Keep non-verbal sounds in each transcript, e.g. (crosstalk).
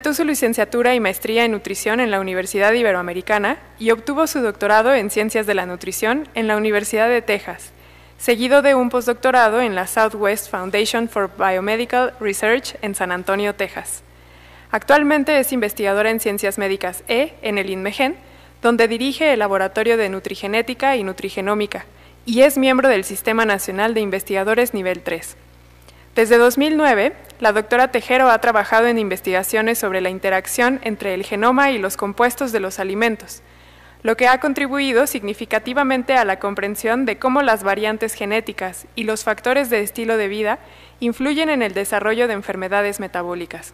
Completó su licenciatura y maestría en nutrición en la Universidad Iberoamericana y obtuvo su doctorado en ciencias de la nutrición en la Universidad de Texas, seguido de un postdoctorado en la Southwest Foundation for Biomedical Research en San Antonio, Texas. Actualmente es investigadora en ciencias médicas E en el INMEGEN, donde dirige el Laboratorio de Nutrigenética y Nutrigenómica y es miembro del Sistema Nacional de Investigadores Nivel 3. Desde 2009, la doctora Tejero ha trabajado en investigaciones sobre la interacción entre el genoma y los compuestos de los alimentos, lo que ha contribuido significativamente a la comprensión de cómo las variantes genéticas y los factores de estilo de vida influyen en el desarrollo de enfermedades metabólicas.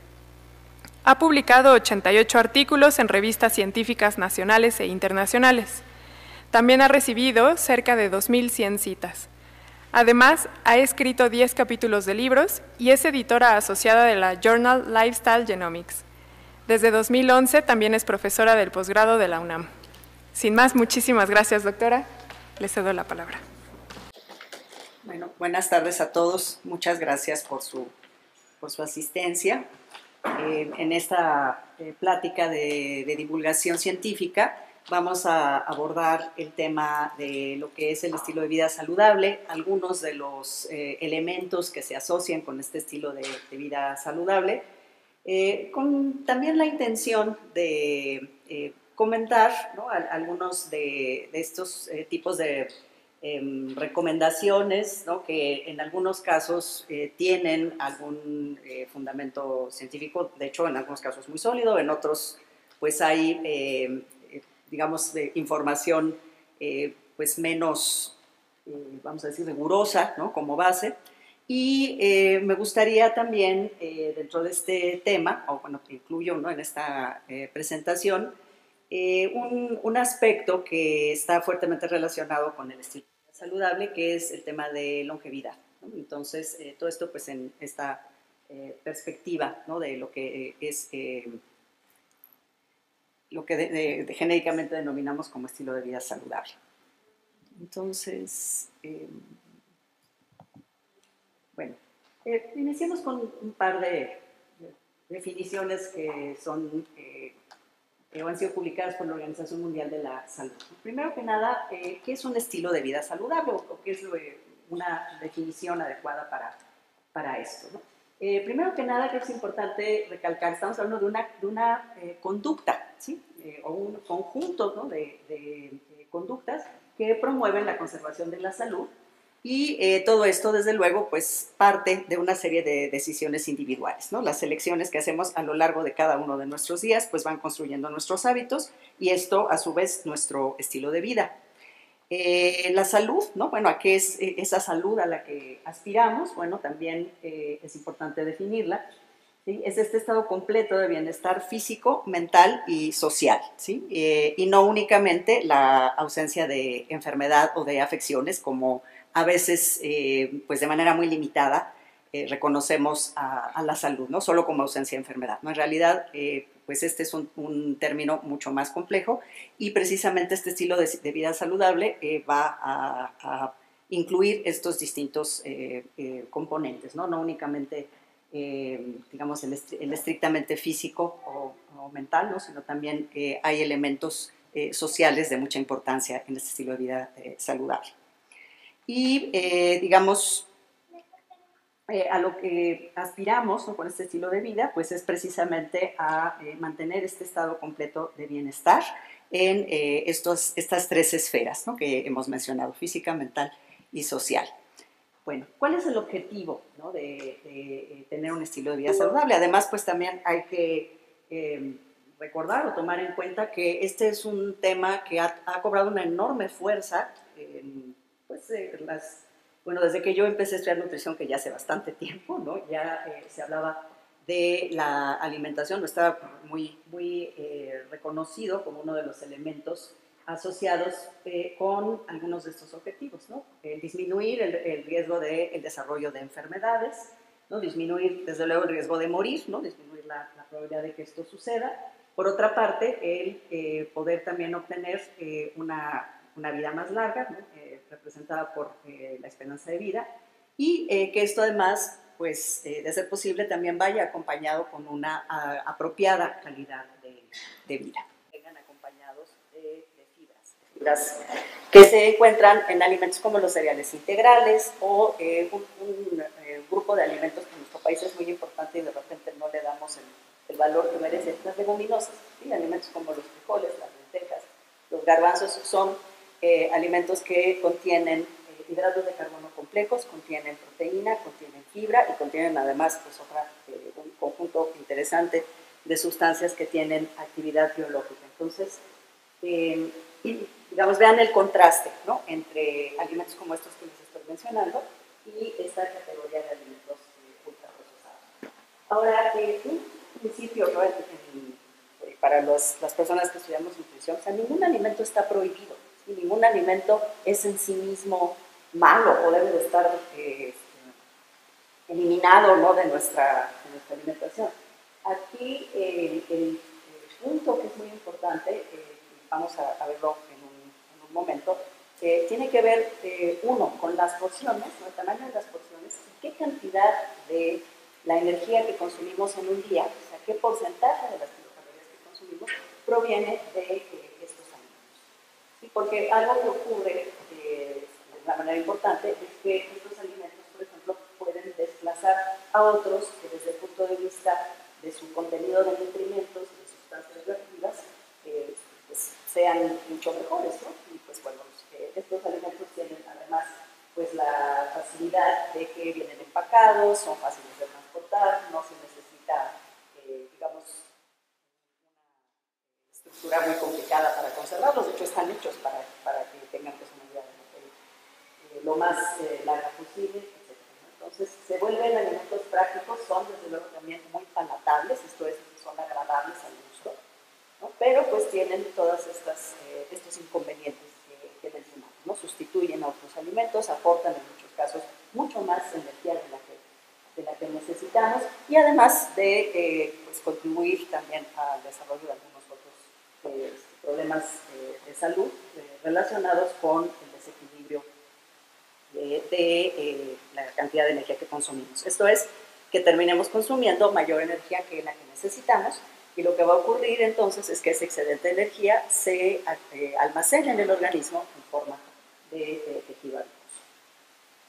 Ha publicado 88 artículos en revistas científicas nacionales e internacionales. También ha recibido cerca de 2.100 citas. Además, ha escrito 10 capítulos de libros y es editora asociada de la Journal Lifestyle Genomics. Desde 2011 también es profesora del posgrado de la UNAM. Sin más, muchísimas gracias, doctora. Le cedo la palabra. Bueno, buenas tardes a todos. Muchas gracias por su, por su asistencia eh, en esta eh, plática de, de divulgación científica vamos a abordar el tema de lo que es el estilo de vida saludable, algunos de los eh, elementos que se asocian con este estilo de, vida saludable, eh, con también la intención de eh, comentar algunos de, estos tipos de em, recomendaciones que en algunos casos tienen algún fundamento científico, de hecho en algunos casos muy sólido, en otros pues hay digamos, de información eh, pues menos, eh, vamos a decir, rigurosa, ¿no? Como base. Y eh, me gustaría también, dentro de este tema, o bueno, que incluyo ¿no? en esta presentación, un, un, aspecto que está fuertemente relacionado con el estilo saludable, que es el tema de longevidad. Entonces, todo esto pues en esta perspectiva ¿no? de lo que es lo que genéricamente denominamos como estilo de vida saludable. Entonces, em, bueno, eh, iniciemos con un par de, definiciones que son eh, han sido publicadas por la Organización Mundial de la Salud. Primero que nada, eh, ¿qué es un estilo de vida saludable o qué es una definición adecuada para, para esto? Primero que nada, que es importante recalcar, estamos hablando de una, de una conducta eh, o un conjunto de, conductas que promueven la conservación de la salud y eh, todo esto, desde luego, pues parte de una serie de decisiones individuales, ¿no? Las elecciones que hacemos a lo largo de cada uno de nuestros días, pues van construyendo nuestros hábitos y esto, a su vez, nuestro estilo de vida. Eh, la salud, ¿no? Bueno, ¿a qué es esa salud a la que aspiramos? Bueno, también es importante definirla. Es este estado completo de bienestar físico, mental y social, ¿sí? Eh, y no únicamente la ausencia de enfermedad o de afecciones, como a veces, eh, pues de manera muy limitada, eh, reconocemos a, la salud, no solo como ausencia de enfermedad. ¿no? En realidad, pues este es un, término mucho más complejo y precisamente este estilo de, vida saludable va a, incluir estos distintos componentes, ¿no? no únicamente eh, digamos, el, estrictamente físico o, mental, ¿no? sino también eh, hay elementos eh, sociales de mucha importancia en este estilo de vida saludable. Y, digamos, a lo que aspiramos con este estilo de vida, pues es precisamente a mantener este estado completo de bienestar en estos, estas tres esferas ¿no? que hemos mencionado, física, mental y social. Bueno, ¿cuál es el objetivo de, eh, tener un estilo de vida saludable? Además, pues también hay que eh, recordar o tomar en cuenta que este es un tema que ha, cobrado una enorme fuerza, pues, las, bueno, desde que yo empecé a estudiar nutrición, que ya hace bastante tiempo, ¿no? ya eh, se hablaba de la alimentación, no estaba muy, muy reconocido como uno de los elementos asociados eh, con algunos de estos objetivos, ¿no? disminuir el, riesgo del de, desarrollo de enfermedades, ¿no? disminuir desde luego el riesgo de morir, ¿no? disminuir la, probabilidad de que esto suceda. Por otra parte, el eh, poder también obtener eh, una, una, vida más larga, representada por la esperanza de vida, y que esto además pues de ser posible también vaya acompañado con una apropiada calidad de, vida. Vengan acompañados de, fibras, fibras que se encuentran en alimentos como los cereales integrales o un, un grupo de alimentos que en nuestro país es muy importante y de repente no le damos el, valor que merecen las leguminosas. Alimentos como los frijoles, las lentejas, los garbanzos son eh, alimentos que contienen eh, hidratos de carbono complejos, contienen proteína, contienen fibra y contienen además pues, otra, eh, un conjunto interesante de sustancias que tienen actividad biológica. Entonces, digamos, vean el contraste ¿no? entre alimentos como estos que les estoy mencionando y esta categoría de alimentos ultraprocesados. Ahora, un principio para las personas que estudiamos nutrición, o sea, ningún alimento está prohibido y ningún alimento es en sí mismo malo o debe de estar eh, eliminado ¿no? de, nuestra, nuestra alimentación. Aquí el, punto que es muy importante, eh, vamos a, verlo en un, momento, eh, tiene que ver, uno, con las porciones, el tamaño de las porciones y qué cantidad de la energía que consumimos en un día, o sea, qué porcentaje de las kilocalorías que consumimos proviene de eh. Porque algo que ocurre eh, de una manera importante es que estos alimentos, por ejemplo, pueden desplazar a otros que desde el punto de vista de su contenido de nutrimentos y de sustancias reactivas eh, pues, sean mucho mejores. ¿no? Y pues bueno, estos alimentos tienen además pues la facilidad de que vienen empacados, son fáciles de no se necesita, eh, digamos, estructura muy complicada para conservarlos, de hecho están hechos para, para que tengan personalidad eh, lo más eh, larga posible, etc. Entonces se vuelven alimentos prácticos, son desde luego también muy palatables, esto es, son agradables al gusto, pero pues tienen todos estos inconvenientes que, que mencionamos, ¿no? sustituyen a otros alimentos, aportan en muchos casos mucho más energía de la de la que necesitamos y además de eh, pues, contribuir también al desarrollo de algunos eh, problemas eh, de salud relacionados con el desequilibrio de, la cantidad de energía que consumimos. Esto es, que terminemos consumiendo mayor energía que la que necesitamos y lo que va a ocurrir entonces es que ese excedente de energía se almacena en el organismo en forma de tejido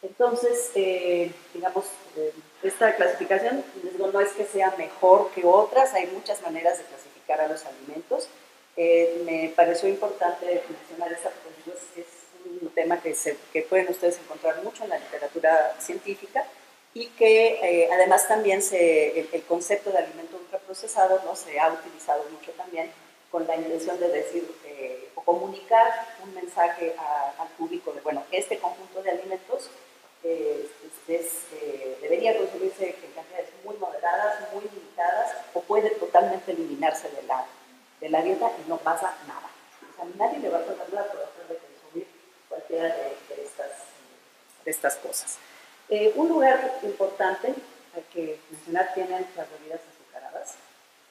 entonces, eh, digamos, eh, esta clasificación no es que sea mejor que otras, hay muchas maneras de clasificar a los alimentos. Eh, me pareció importante mencionar esta porque es, un tema que, se, que, pueden ustedes encontrar mucho en la literatura científica y que además también se, el, concepto de alimento ultraprocesado ¿no? se ha utilizado mucho también con la intención de decir o comunicar un mensaje al público de, bueno, este conjunto de alimentos eh, debería consumirse en cantidades muy moderadas, muy limitadas, o puede totalmente eliminarse de la, de la dieta y no pasa nada. O sea, nadie le va a poner la prohibición de consumir cualquiera de, estas, de estas cosas. Eh, un lugar importante hay que mencionar tienen las bebidas azucaradas.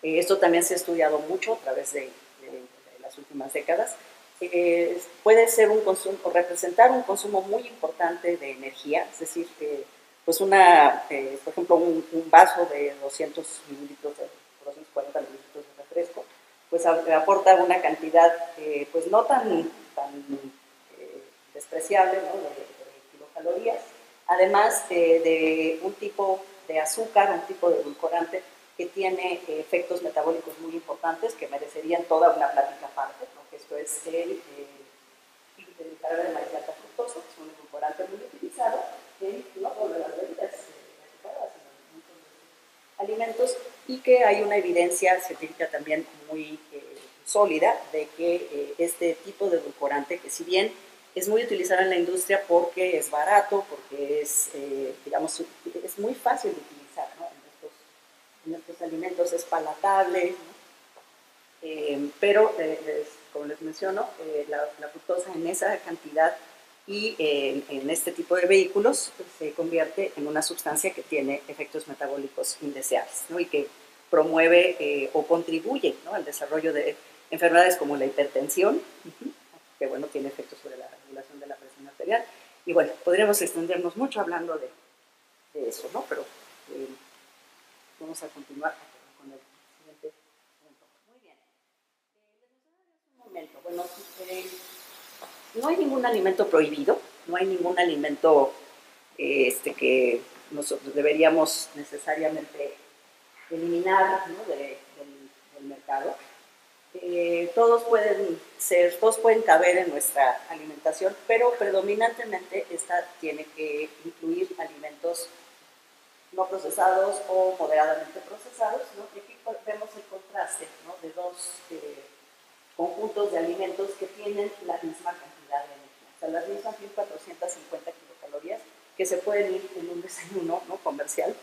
Eh, esto también se ha estudiado mucho a través de, de las últimas décadas eh, puede ser un consumo, o representar un consumo muy importante de energía, es decir, pues una, eh, por ejemplo, un, vaso de 200 mililitros, de, 240 mililitros de pues aporta una cantidad, eh, pues no tan, tan despreciable ¿no? de, kilocalorías, además de un tipo de azúcar, un tipo de edulcorante que tiene efectos metabólicos muy importantes que merecerían toda una plática aparte, esto es el, eh, jarabe de maíz alta fructosa, que es un edulcorante muy utilizado en no solo las bebidas eh, alimentos, y que hay una evidencia científica también muy eh, sólida de que eh, este tipo de edulcorante, que si bien es muy utilizado en la industria porque es barato, porque es, digamos, es muy fácil de utilizar en, estos, en, estos, alimentos, es palatable, pero como les menciono, eh, la, fructosa en esa cantidad y en este tipo de vehículos se convierte en una sustancia que tiene efectos metabólicos indeseables y que promueve eh, o contribuye al desarrollo de enfermedades como la hipertensión, que bueno, tiene efectos sobre la regulación de la presión arterial. Y bueno, podríamos extendernos mucho hablando de, eso, ¿no? Pero Eh, vamos a continuar con el siguiente punto. Muy bien. Eh, un momento. Bueno, eh, no hay ningún alimento prohibido, no hay ningún alimento este, que nosotros deberíamos necesariamente eliminar del, mercado. Eh, todos pueden ser, todos pueden caber en nuestra alimentación, pero predominantemente esta tiene que incluir alimentos no procesados o moderadamente procesados, y aquí vemos el contraste de dos eh, conjuntos de alimentos que tienen la misma cantidad de energía, o sea, las mismas 1450 kilocalorías que se pueden ir en un desayuno ¿no? comercial,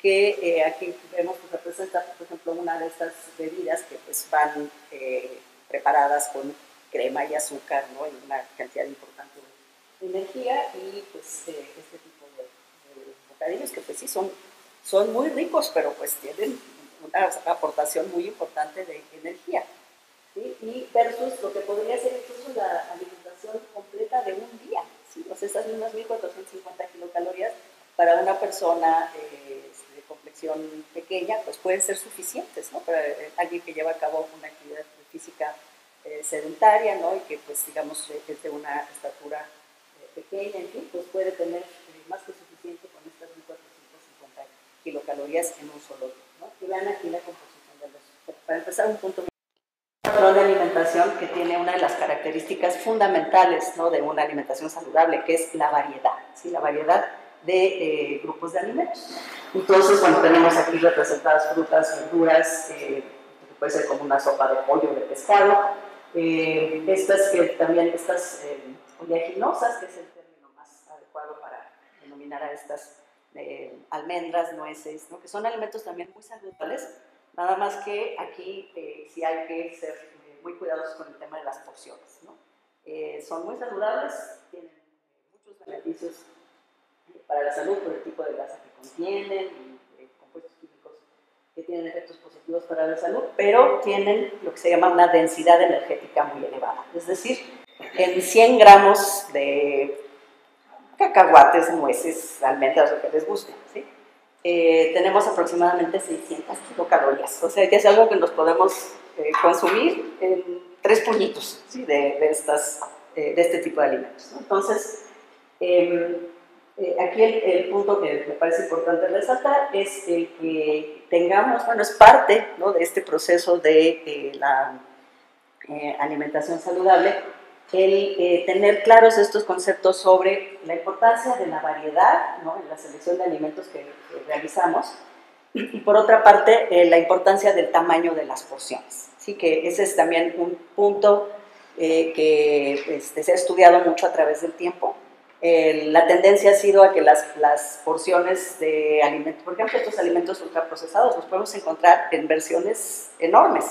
que eh, aquí vemos que representa, por ejemplo, una de estas bebidas que pues van eh, preparadas con crema y azúcar, ¿no? y una cantidad importante de energía, y pues eh, este tipo de, de, bocadillos que pues sí son, son muy ricos, pero pues tienen una aportación muy importante de energía. ¿sí? Y versus lo que podría ser incluso la alimentación completa de un día, ¿sí? o estas mismas 1450 kilocalorías para una persona eh, de complexión pequeña, pues pueden ser suficientes, ¿no? Para eh, alguien que lleva a cabo una actividad física eh, sedentaria, ¿no? Y que, pues, digamos, es de una estatura pequeña, en fin, pues puede tener más que suficiente con estas 1450 kilocalorías en un solo día, ¿no? Y vean aquí la composición de los... Para empezar, un punto patrón de alimentación que tiene una de las características fundamentales ¿no? de una alimentación saludable, que es la variedad, ¿sí? la variedad de eh, grupos de alimentos. Entonces, bueno, tenemos aquí representadas frutas, verduras, eh, puede ser como una sopa de pollo, de pescado, eh, estas que también, estas eh, oleaginosas, que es el término más adecuado para denominar a estas almendras, nueces, ¿no? que son alimentos también muy saludables, Nada más que aquí eh, sí hay que ser eh, muy cuidadosos con el tema de las porciones. ¿no? Eh, son muy saludables, tienen muchos beneficios para la salud por el tipo de grasa que contienen y compuestos químicos que tienen efectos positivos para la salud, pero tienen lo que se llama una densidad energética muy elevada. Es decir, en 100 gramos de cacahuates, nueces, almendras, lo que les guste, ¿sí? Eh, tenemos aproximadamente 600 kilocalorías. O sea, que es algo que nos podemos eh, consumir en tres puñitos eh, de este tipo de alimentos. Entonces, em, aquí el, punto que me parece importante resaltar es el que tengamos, bueno, es parte de este proceso de la alimentación saludable, el eh, tener claros estos conceptos sobre la importancia de la variedad ¿no? en la selección de alimentos que, realizamos y por otra parte eh, la importancia del tamaño de las porciones. Así que ese es también un punto eh, que este, se ha estudiado mucho a través del tiempo. La tendencia ha sido a que las, las porciones de alimentos, por ejemplo, estos alimentos ultraprocesados los podemos encontrar en versiones enormes.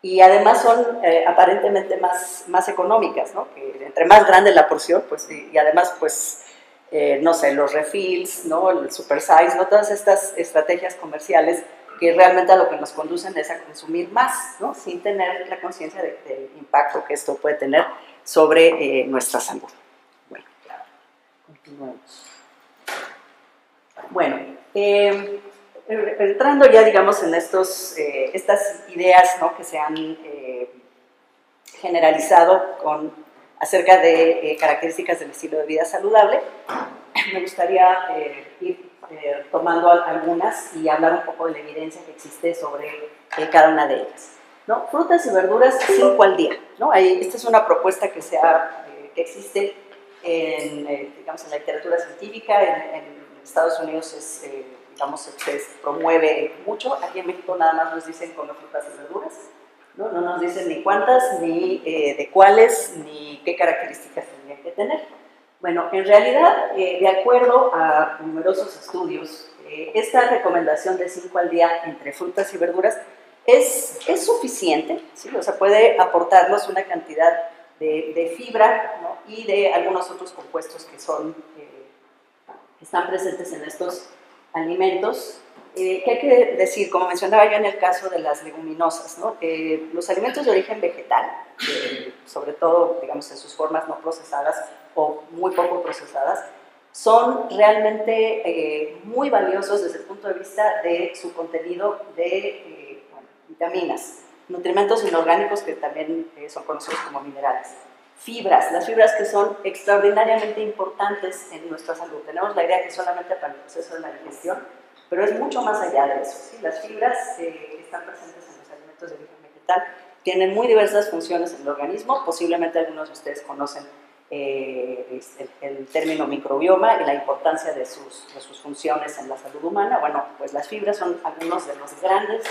Y además son eh, aparentemente más, más económicas, ¿no? Que entre más grande la porción, pues, y, y además, pues, eh, no sé, los refills, ¿no? El super size, ¿no? Todas estas estrategias comerciales que realmente a lo que nos conducen es a consumir más, ¿no? Sin tener la conciencia de, del impacto que esto puede tener sobre eh, nuestra salud. Bueno, claro. continuemos. Bueno, eh, entrando ya, digamos, en estos, eh, estas ideas ¿no? que se han eh, generalizado con, acerca de eh, características del estilo de vida saludable, (clears throat) me gustaría eh, ir eh, tomando algunas y hablar un poco de la evidencia que existe sobre eh, cada una de ellas. ¿no? Frutas y verduras 5 al día. ¿no? Esta es una propuesta que, se que existe en, digamos, en la literatura científica, en, en Estados Unidos es digamos, se promueve mucho. Aquí en México nada más nos dicen comer frutas y verduras, ¿no? No nos dicen ni cuántas, ni eh, de cuáles, ni qué características tendrían que tener. Bueno, en realidad, eh, de acuerdo a numerosos estudios, eh, esta recomendación de 5 al día entre frutas y verduras es, es suficiente, ¿sí? O sea, puede aportarnos una cantidad de, de fibra ¿no? y de algunos otros compuestos que son, que están presentes en estos alimentos, eh, ¿qué hay que decir? Como mencionaba yo en el caso de las leguminosas, ¿no? eh, los alimentos de origen vegetal, sobre todo, digamos, en sus formas no procesadas o muy poco procesadas, son realmente eh, muy valiosos desde el punto de vista de su contenido de eh, vitaminas, nutrimentos inorgánicos que también son conocidos como minerales, fibras, las fibras que son extraordinariamente importantes en nuestra salud. Tenemos la idea que solamente para el proceso de la digestión, pero es mucho más allá de eso. Las fibras que están presentes en los alimentos de origen vegetal tienen muy diversas funciones en el organismo, posiblemente algunos de ustedes conocen eh, el, término microbioma y la importancia de sus, de sus, funciones en la salud humana. Bueno, pues las fibras son algunos de los grandes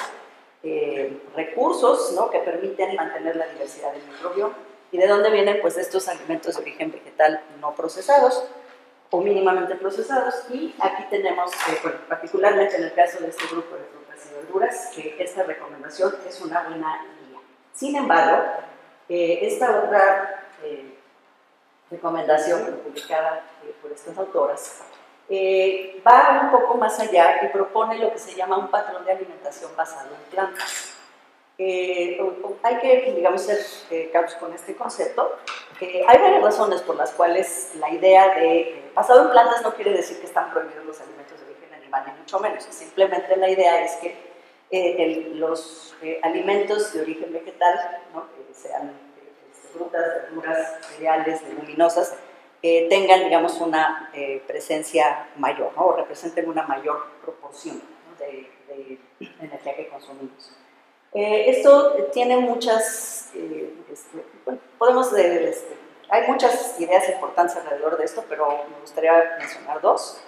eh, recursos ¿no? que permiten mantener la diversidad del microbioma. ¿Y de dónde vienen pues estos alimentos de origen vegetal no procesados o mínimamente procesados? Y aquí tenemos, eh, particularmente en el caso de este grupo de frutas y verduras, que esta recomendación es una buena guía. Sin embargo, esta otra recomendación publicada eh, por estas autoras, eh, va un poco más allá y propone lo que se llama un patrón de alimentación basado en plantas. Eh, hay que, digamos, ser eh, con este concepto. hay varias razones por las cuales la idea de basado en plantas no quiere decir que están prohibidos los alimentos de origen animal, ni mucho menos. Simplemente la idea es que los alimentos de origen vegetal, ¿no? sean frutas, verduras, cereales, leguminosas, eh, tengan, digamos, una eh, presencia mayor, ¿no? o representen una mayor proporción de, energía que consumimos. Eh, esto tiene muchas, este, podemos, este, hay muchas ideas importantes alrededor de esto, pero me gustaría mencionar dos.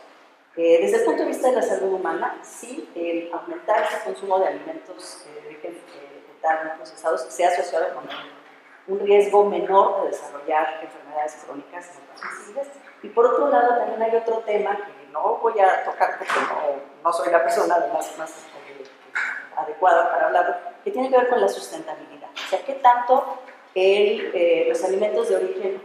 desde el punto de vista de la salud humana, sí, el aumentar el consumo de alimentos de origen vegetal no procesados se ha asociado con un riesgo menor de desarrollar enfermedades crónicas sensibles. Y por otro lado, también hay otro tema que no voy a tocar porque no, soy la persona más, más eh, adecuada para hablar, que tiene que ver con la sustentabilidad. O sea, qué tanto eh, los alimentos de origen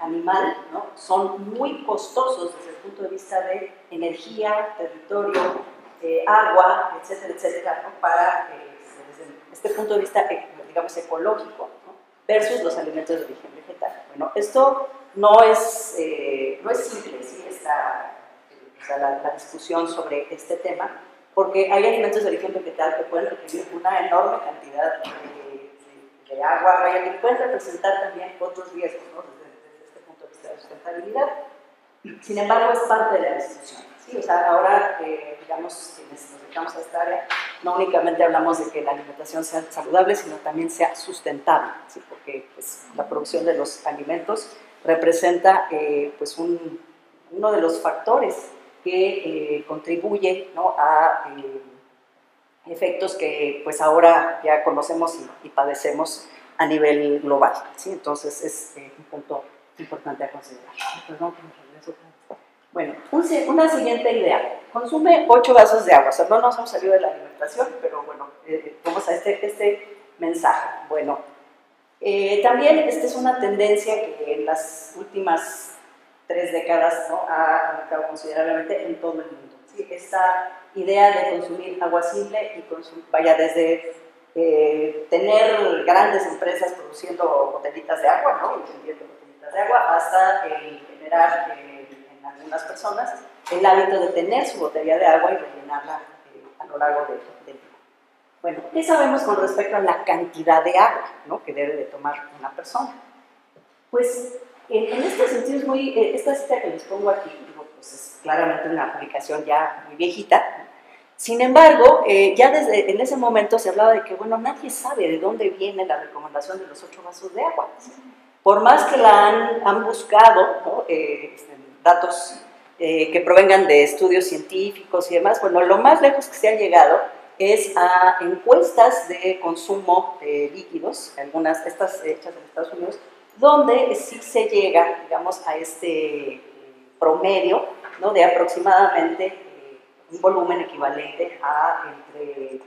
animal ¿no? son muy costosos desde el punto de vista de energía, territorio, eh, agua, etcétera, etcétera, ¿no? para, desde este punto de vista, digamos, ecológico, versus los alimentos de origen vegetal. Bueno, esto no es, eh, no es simple, ¿sí? Esta, la, discusión sobre este tema, porque hay alimentos de origen vegetal que pueden requerir una enorme cantidad de, agua, y que pueden representar también otros riesgos ¿no? desde, este punto de vista de sustentabilidad. Sin embargo, es parte de la discusión. ¿sí? O sea, ahora, eh, digamos, quienes nos dedicamos a esta área, no únicamente hablamos de que la alimentación sea saludable, sino también sea sustentable, ¿sí? porque pues, la producción de los alimentos representa eh, pues un, uno de los factores que eh, contribuye ¿no? a eh, efectos que pues ahora ya conocemos y, padecemos a nivel global. ¿sí? Entonces es un punto importante a considerar. Bueno, una siguiente idea. Consume 8 vasos de agua. O sea, no nos hemos salido de la alimentación, pero bueno, eh, vamos a este, este mensaje. Bueno, eh, también esta es una tendencia que en las últimas tres décadas ¿no? ha aumentado considerablemente en todo el mundo. ¿sí? Esta idea de consumir agua simple y vaya desde eh, tener grandes empresas produciendo botellitas de agua, ¿no? botellitas de agua, hasta el generar algunas personas el hábito de tener su botella de agua y rellenarla eh, a lo largo del día. Bueno, ¿qué sabemos con respecto a la cantidad de agua ¿no? que debe de tomar una persona? Pues en, este sentido es muy, eh, esta cita que les pongo aquí, digo, pues es claramente una publicación ya muy viejita, sin embargo, eh, ya desde en ese momento se hablaba de que, bueno, nadie sabe de dónde viene la recomendación de los ocho vasos de agua. Por más que la han, han buscado, ¿no? Este, datos eh, que provengan de estudios científicos y demás, bueno, lo más lejos que se ha llegado es a encuestas de consumo de líquidos, algunas estas hechas en Estados Unidos, donde sí se llega, digamos, a este eh, promedio ¿no? de aproximadamente eh, un volumen equivalente a entre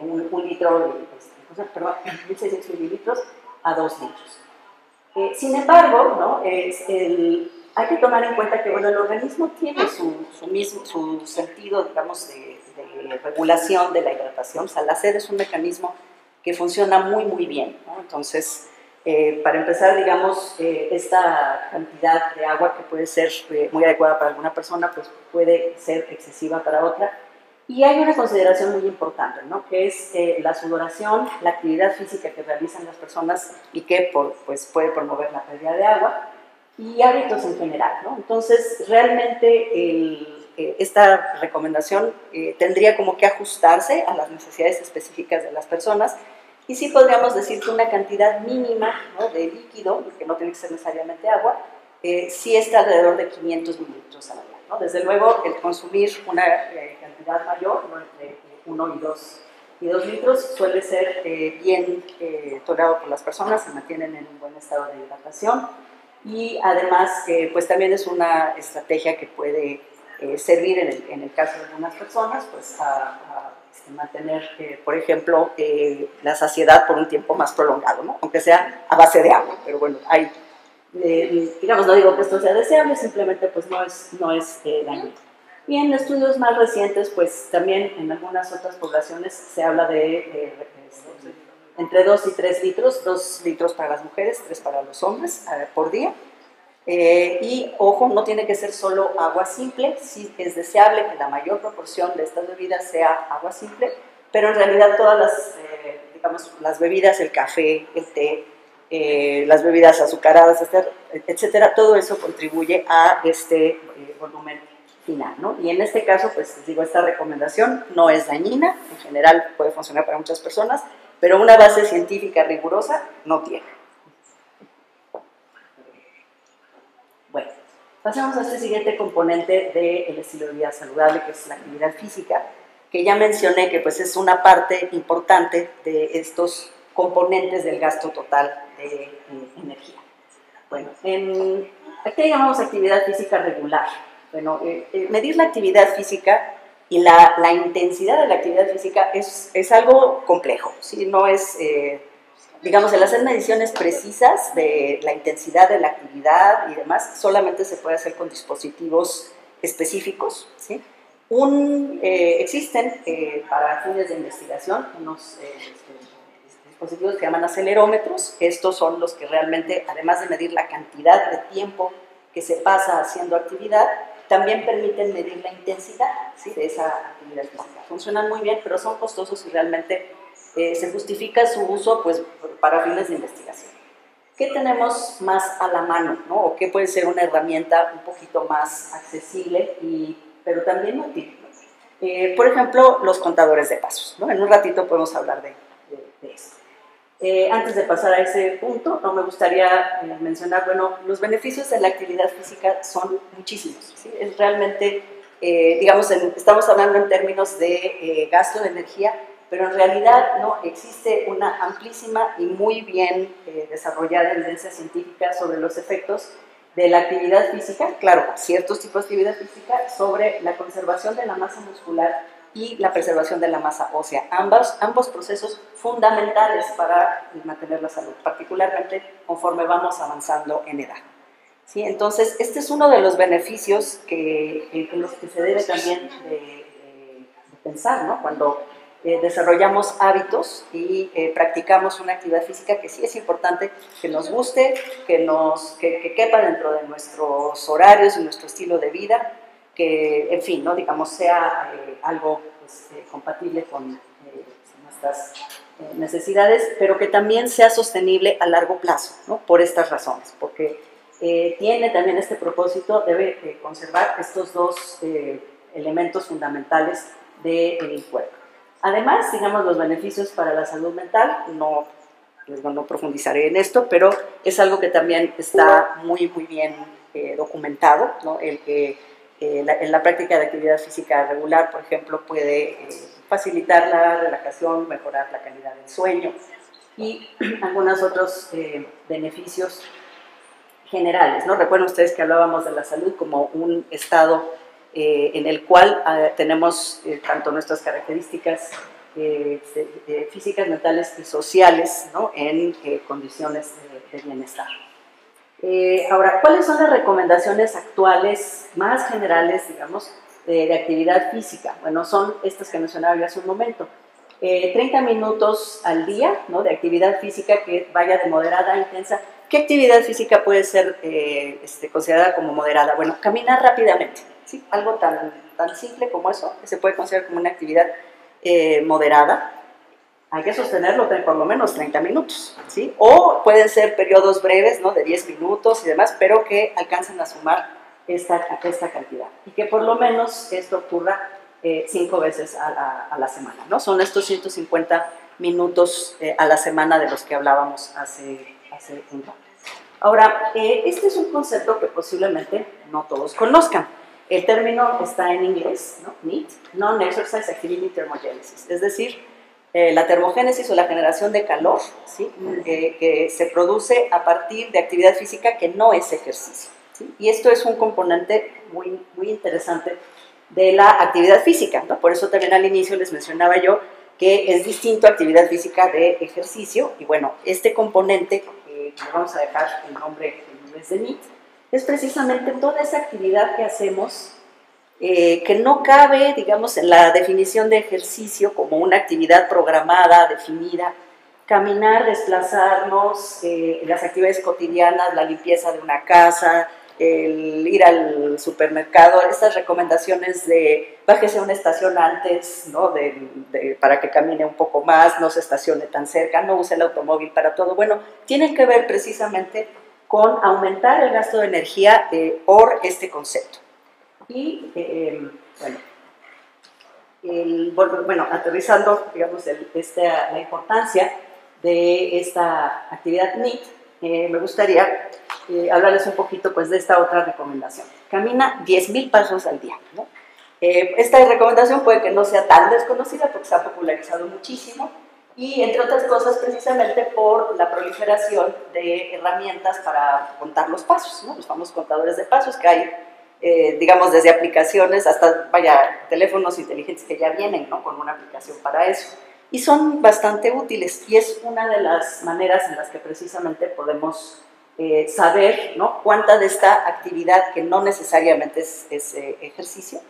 un, litro, este, perdón, 1.600 mililitros a 2 litros. sin embargo, ¿no? es el, hay que tomar en cuenta que bueno, el organismo tiene su, su mismo, su sentido, digamos, de, regulación de la hidratación. O sea, la sed es un mecanismo que funciona muy, muy bien. Entonces, Eh, para empezar, digamos, eh, esta cantidad de agua que puede ser eh, muy adecuada para alguna persona, pues puede ser excesiva para otra. Y hay una consideración muy importante, ¿no? que es la sudoración, la actividad física que realizan las personas y que pues, puede promover la pérdida de agua, y hábitos en general. ¿no? Entonces, realmente esta recomendación tendría como que ajustarse a las necesidades específicas de las personas y sí podríamos decir que una cantidad mínima de líquido, que no tiene que ser necesariamente agua, eh, sí está alrededor de 500 mililitros al día. ¿no? Desde luego, el consumir una eh, cantidad mayor, entre 1 y 2, y 2 litros, suele ser eh, bien eh, tolerado por las personas, se mantienen en un buen estado de hidratación y además, pues también es una estrategia que puede servir en el, en el, caso de algunas personas, pues a, a mantener, eh, por ejemplo, eh, la saciedad por un tiempo más prolongado, ¿no? aunque sea a base de agua. Pero bueno, hay, eh, digamos, no digo que esto sea deseable, simplemente pues no es, no es dañino. Y en estudios más recientes, pues también en algunas otras poblaciones se habla de, entre 2 y 3 litros, 2 litros para las mujeres, 3 para los hombres por día. Eh, y ojo, no tiene que ser solo agua simple, sí es deseable que la mayor proporción de estas bebidas sea agua simple, pero en realidad todas las, eh, digamos, las bebidas, el café, el té, eh, las bebidas azucaradas, etcétera, todo eso contribuye a este volumen final, ¿no? Y en este caso, pues digo, esta recomendación no es dañina, en general puede funcionar para muchas personas, pero una base científica rigurosa no tiene. Pasemos a este siguiente componente del estilo de vida saludable, que es la actividad física, que ya mencioné que pues, es una parte importante de estos componentes del gasto total de eh, energía. Bueno, en, aquí llamamos actividad física regular. Bueno, eh, eh, medir la actividad física y la, la, intensidad de la actividad física es, es algo complejo, ¿sí? no es digamos, el hacer mediciones precisas de la intensidad de la actividad y demás, solamente se puede hacer con dispositivos específicos. ¿sí? Eh, existen eh, para fines de investigación unos eh, este, dispositivos que llaman acelerómetros. Estos son los que realmente, además de medir la cantidad de tiempo que se pasa haciendo actividad, también permiten medir la intensidad ¿sí? de esa actividad física. Funcionan muy bien, pero son costosos y realmente eh, se justifica su uso pues, para fines de investigación. ¿Qué tenemos más a la mano? ¿no? ¿O qué puede ser una herramienta un poquito más accesible, y, pero también útil? Eh, por ejemplo, los contadores de pasos. ¿no? En un ratito podemos hablar de, eso. Eh, antes de pasar a ese punto, no me gustaría mencionar, bueno, los beneficios de la actividad física son muchísimos. Es realmente, digamos, estamos hablando en términos de gasto de energía, pero en realidad no existe una amplísima y muy bien eh, desarrollada evidencia científica sobre los efectos de la actividad física, claro, ciertos tipos de actividad física, sobre la conservación de la masa muscular y la preservación de la masa ósea, ambos, ambos procesos fundamentales para mantener la salud, particularmente conforme vamos avanzando en edad. ¿Sí? Entonces, este es uno de los beneficios que, en los que se debe también de, de pensar, ¿no? Cuando eh, desarrollamos hábitos y eh, practicamos una actividad física que sí es importante que nos guste, que, nos, que, quepa dentro de nuestros horarios y nuestro estilo de vida, que, en fin, ¿no? digamos, sea eh, algo pues, compatible con nuestras necesidades, pero que también sea sostenible a largo plazo, ¿no? por estas razones, porque tiene también este propósito, debe conservar estos dos elementos fundamentales del cuerpo. Además, digamos, los beneficios para la salud mental, no, pues, no profundizaré en esto, pero es algo que también está muy, muy bien eh, documentado, ¿no? el que eh, en la práctica de actividad física regular, por ejemplo, puede eh, facilitar la relajación, mejorar la calidad del sueño y (clears throat) algunos otros beneficios generales. ¿no? Recuerden ustedes que hablábamos de la salud como un estado eh, en el cual ah, tenemos eh, tanto nuestras características eh, físicas, mentales y sociales ¿no? en condiciones de, bienestar. ahora, ¿cuáles son las recomendaciones actuales más generales, digamos, de actividad física? Bueno, son estas que mencionaba yo hace un momento. 30 minutos al día ¿no? de actividad física que vaya de moderada a intensa. ¿Qué actividad física puede ser este, considerada como moderada? Bueno, caminar rápidamente, ¿sí? algo tan, tan simple como eso, que se puede considerar como una actividad moderada hay que sostenerlo por lo menos 30 minutos, ¿sí? O pueden ser periodos breves, ¿no? De 10 minutos y demás, pero que alcancen a sumar esta, esta cantidad. Y que por lo menos esto ocurra eh, cinco veces a la, semana, ¿no? Son estos 150 minutos eh, a la semana de los que hablábamos hace, hace un rato. Ahora, eh, este es un concepto que posiblemente no todos conozcan. El término está en inglés, ¿no? NEAT, Non-Exercise Activity Thermogenesis, es decir, eh, la termogénesis o la generación de calor, ¿sí? que se produce a partir de actividad física que no es ejercicio. Y esto es un componente muy, muy interesante de la actividad física. ¿no? Por eso también al inicio les mencionaba yo que es distinto a actividad física de ejercicio. Y bueno, este componente, que vamos a dejar el nombre en inglés de NIT, es precisamente toda esa actividad que hacemos eh, que no cabe, digamos, en la definición de ejercicio como una actividad programada, definida. Caminar, desplazarnos, eh, las actividades cotidianas, la limpieza de una casa, el ir al supermercado, estas recomendaciones de bájese a una estación antes, ¿no? para que camine un poco más, no se estacione tan cerca, no use el automóvil para todo. Bueno, tienen que ver precisamente con aumentar el gasto de energía eh, por este concepto. Y eh, bueno, bueno, aterrizando, digamos, esta, la importancia de esta actividad NIT, eh, me gustaría eh, hablarles un poquito pues, de esta otra recomendación. Camina 10.000 pasos al día. esta recomendación puede que no sea tan desconocida porque se ha popularizado muchísimo y entre otras cosas precisamente por la proliferación de herramientas para contar los pasos, los famosos contadores de pasos que hay eh, digamos, desde aplicaciones hasta, vaya, teléfonos inteligentes que ya vienen, ¿no? Con una aplicación para eso. Y son bastante útiles y es una de las maneras en las que precisamente podemos eh, saber, ¿no? Cuánta de esta actividad, que no necesariamente es, eh, ejercicio,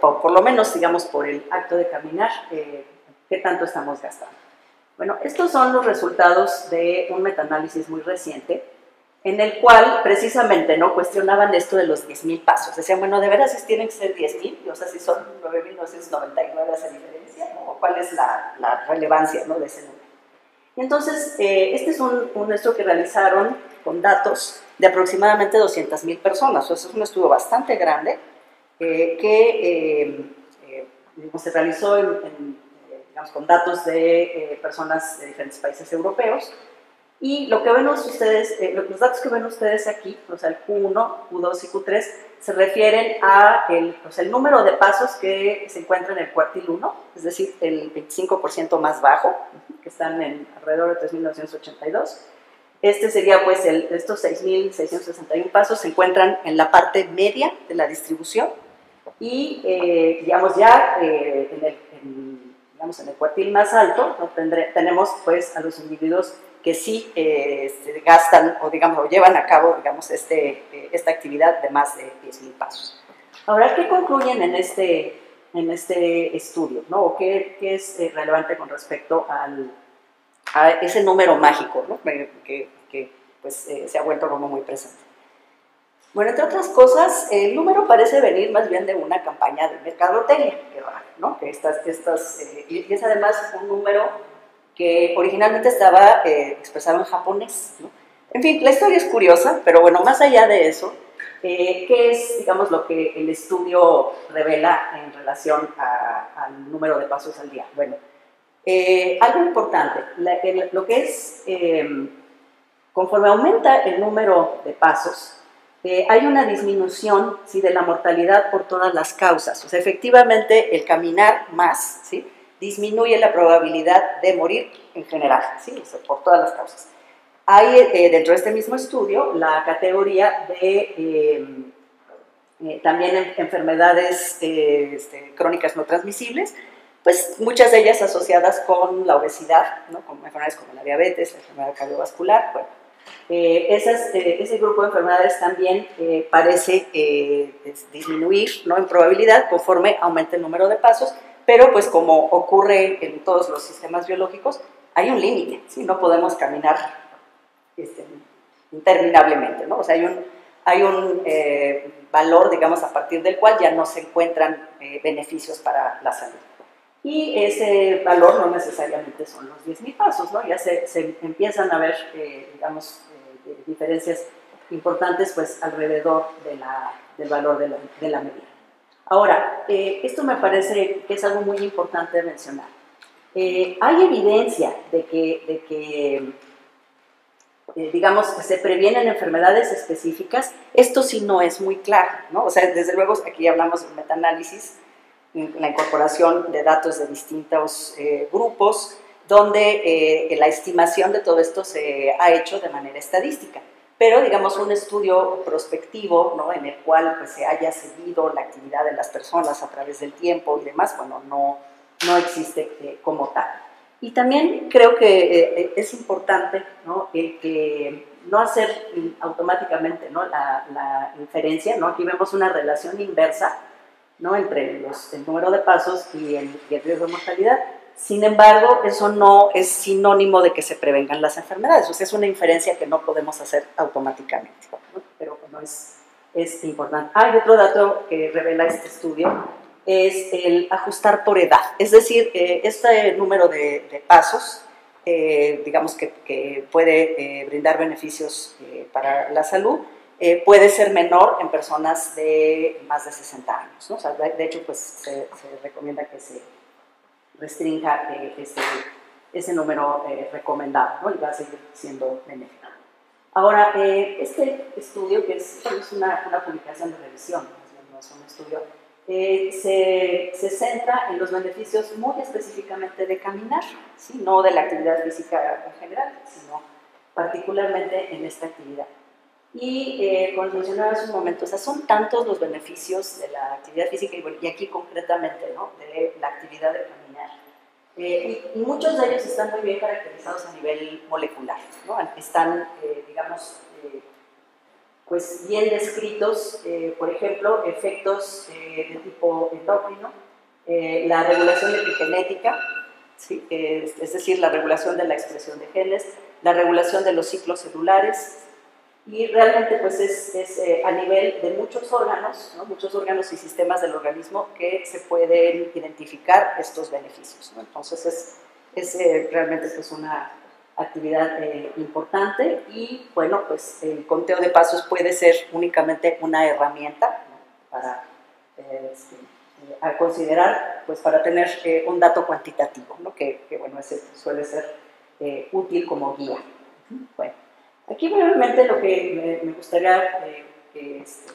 o por, lo menos, digamos, por el acto de caminar, qué tanto estamos gastando. Bueno, estos son los resultados de un metaanálisis muy reciente en el cual precisamente no cuestionaban esto de los 10.000 pasos. Decían, bueno, ¿de veras tienen que ser 10.000? O sea, si son 9.999 esa diferencia, ¿no? ¿O cuál es la, la relevancia ¿no? de ese número? Y entonces, eh, este es un, un, estudio que realizaron con datos de aproximadamente 200.000 personas. O sea, es un estudio bastante grande eh, que eh, se realizó digamos, con datos de personas de diferentes países europeos y lo que ven ustedes, eh, los datos que ven ustedes aquí, o sea, el Q1, Q2 y Q3, se refieren a el, el número de pasos que se encuentran en el cuartil 1, es decir, el 25% más bajo, que están en alrededor de 3.982. Este sería, pues, el, estos 6.661 pasos se encuentran en la parte media de la distribución y, eh, digamos, ya eh, en, el, digamos, en el cuartil más alto ¿no? tenemos, pues, a los individuos que sí eh, gastan o, digamos, llevan a cabo digamos, este, eh, esta actividad de más de 10.000 pasos. Ahora, ¿qué concluyen en este, en este estudio? ¿no? ¿O qué, qué es eh, relevante con respecto al, a ese número mágico ¿no? que, que pues, se ha vuelto como muy presente? Bueno, entre otras cosas, el número parece venir más bien de una campaña de mercadotecnia, que ¿no? Que estas, estas, y es además un número que originalmente estaba eh, expresado en japonés. En fin, la historia es curiosa, pero bueno, más allá de eso, eh, ¿qué es, digamos, lo que el estudio revela en relación al número de pasos al día? Bueno, eh, algo importante, lo que es, em, conforme aumenta el número de pasos, hay una disminución ¿sí? de la mortalidad por todas las causas. O sea, efectivamente, el caminar más, ¿sí? disminuye la probabilidad de morir en general, ¿sí? por todas las causas. Hay eh, dentro de este mismo estudio la categoría de eh, eh, también enfermedades este, crónicas no transmisibles, pues muchas de ellas asociadas con la obesidad, ¿no? como enfermedades como la diabetes, la enfermedad cardiovascular. Bueno, ese grupo de enfermedades también parece disminuir ¿no? en probabilidad conforme aumenta el número de pasos, pero pues como ocurre en todos los sistemas biológicos, hay un límite, ¿sí? no podemos caminar este, interminablemente, ¿no? O sea, hay un, hay un eh, valor, digamos, a partir del cual ya no se encuentran eh, beneficios para la salud. Y ese valor no necesariamente son los 10.000 pasos, ¿no? Ya se, se, empiezan a ver, eh, digamos, diferencias importantes pues alrededor de la, del valor de la, de la medida. Ahora, esto me parece que es algo muy importante mencionar. hay evidencia de que, de que eh, digamos, se previenen enfermedades específicas, esto sí no es muy claro, ¿no? O sea, desde luego aquí hablamos de metaanálisis, la incorporación de datos de distintos eh, grupos, donde eh, la estimación de todo esto se ha hecho de manera estadística. Pero, digamos, un estudio prospectivo, ¿no? En el cual pues, se haya seguido la actividad de las personas a través del tiempo y demás, bueno, no, no existe como tal. Y también creo que eh, eh, es importante ¿no? el que no hacer automáticamente ¿no? la, la, inferencia, ¿no? aquí vemos una relación inversa ¿no? entre el número de pasos y el, riesgo de mortalidad. Sin embargo, eso no es sinónimo de que se prevengan las enfermedades, o sea, es una inferencia que no podemos hacer automáticamente, pero no es, es importante. Hay otro dato que revela este estudio, es el ajustar por edad. Es decir, eh, este número de, pasos, eh, digamos que, puede eh, brindar beneficios para la salud, puede ser menor en personas de más de 60 años. ¿no? O sea, de, hecho, pues se, recomienda que se restrinja ese, ese, número recomendado ¿no? y va a seguir siendo benéfico. Ahora, este estudio, que es, es una, una publicación de revisión, no es un estudio eh, se, se, centra en los beneficios muy específicamente de caminar, ¿sí? no de la actividad física en general, sino particularmente en esta actividad. Y eh, como mencionaba hace un momento, o sea, son tantos los beneficios de la actividad física y, aquí concretamente ¿no? de la actividad de caminar. Eh, y, muchos de ellos están muy bien caracterizados a nivel molecular, ¿no? están, eh, digamos, pues bien descritos, eh, por ejemplo, efectos eh, de tipo endocrino, eh, la regulación epigenética, ¿sí? es, decir, la regulación de la expresión de genes, la regulación de los ciclos celulares, y realmente pues es, es a nivel de muchos órganos, ¿no? muchos órganos y sistemas del organismo que se pueden identificar estos beneficios. Entonces es, es realmente pues una actividad eh, importante y bueno, pues el conteo de pasos puede ser únicamente una herramienta para eh, este, eh, considerar, pues para tener un dato cuantitativo, que, que, bueno, ese suele ser útil como guía. Bueno, aquí brevemente lo que me, gustaría que este,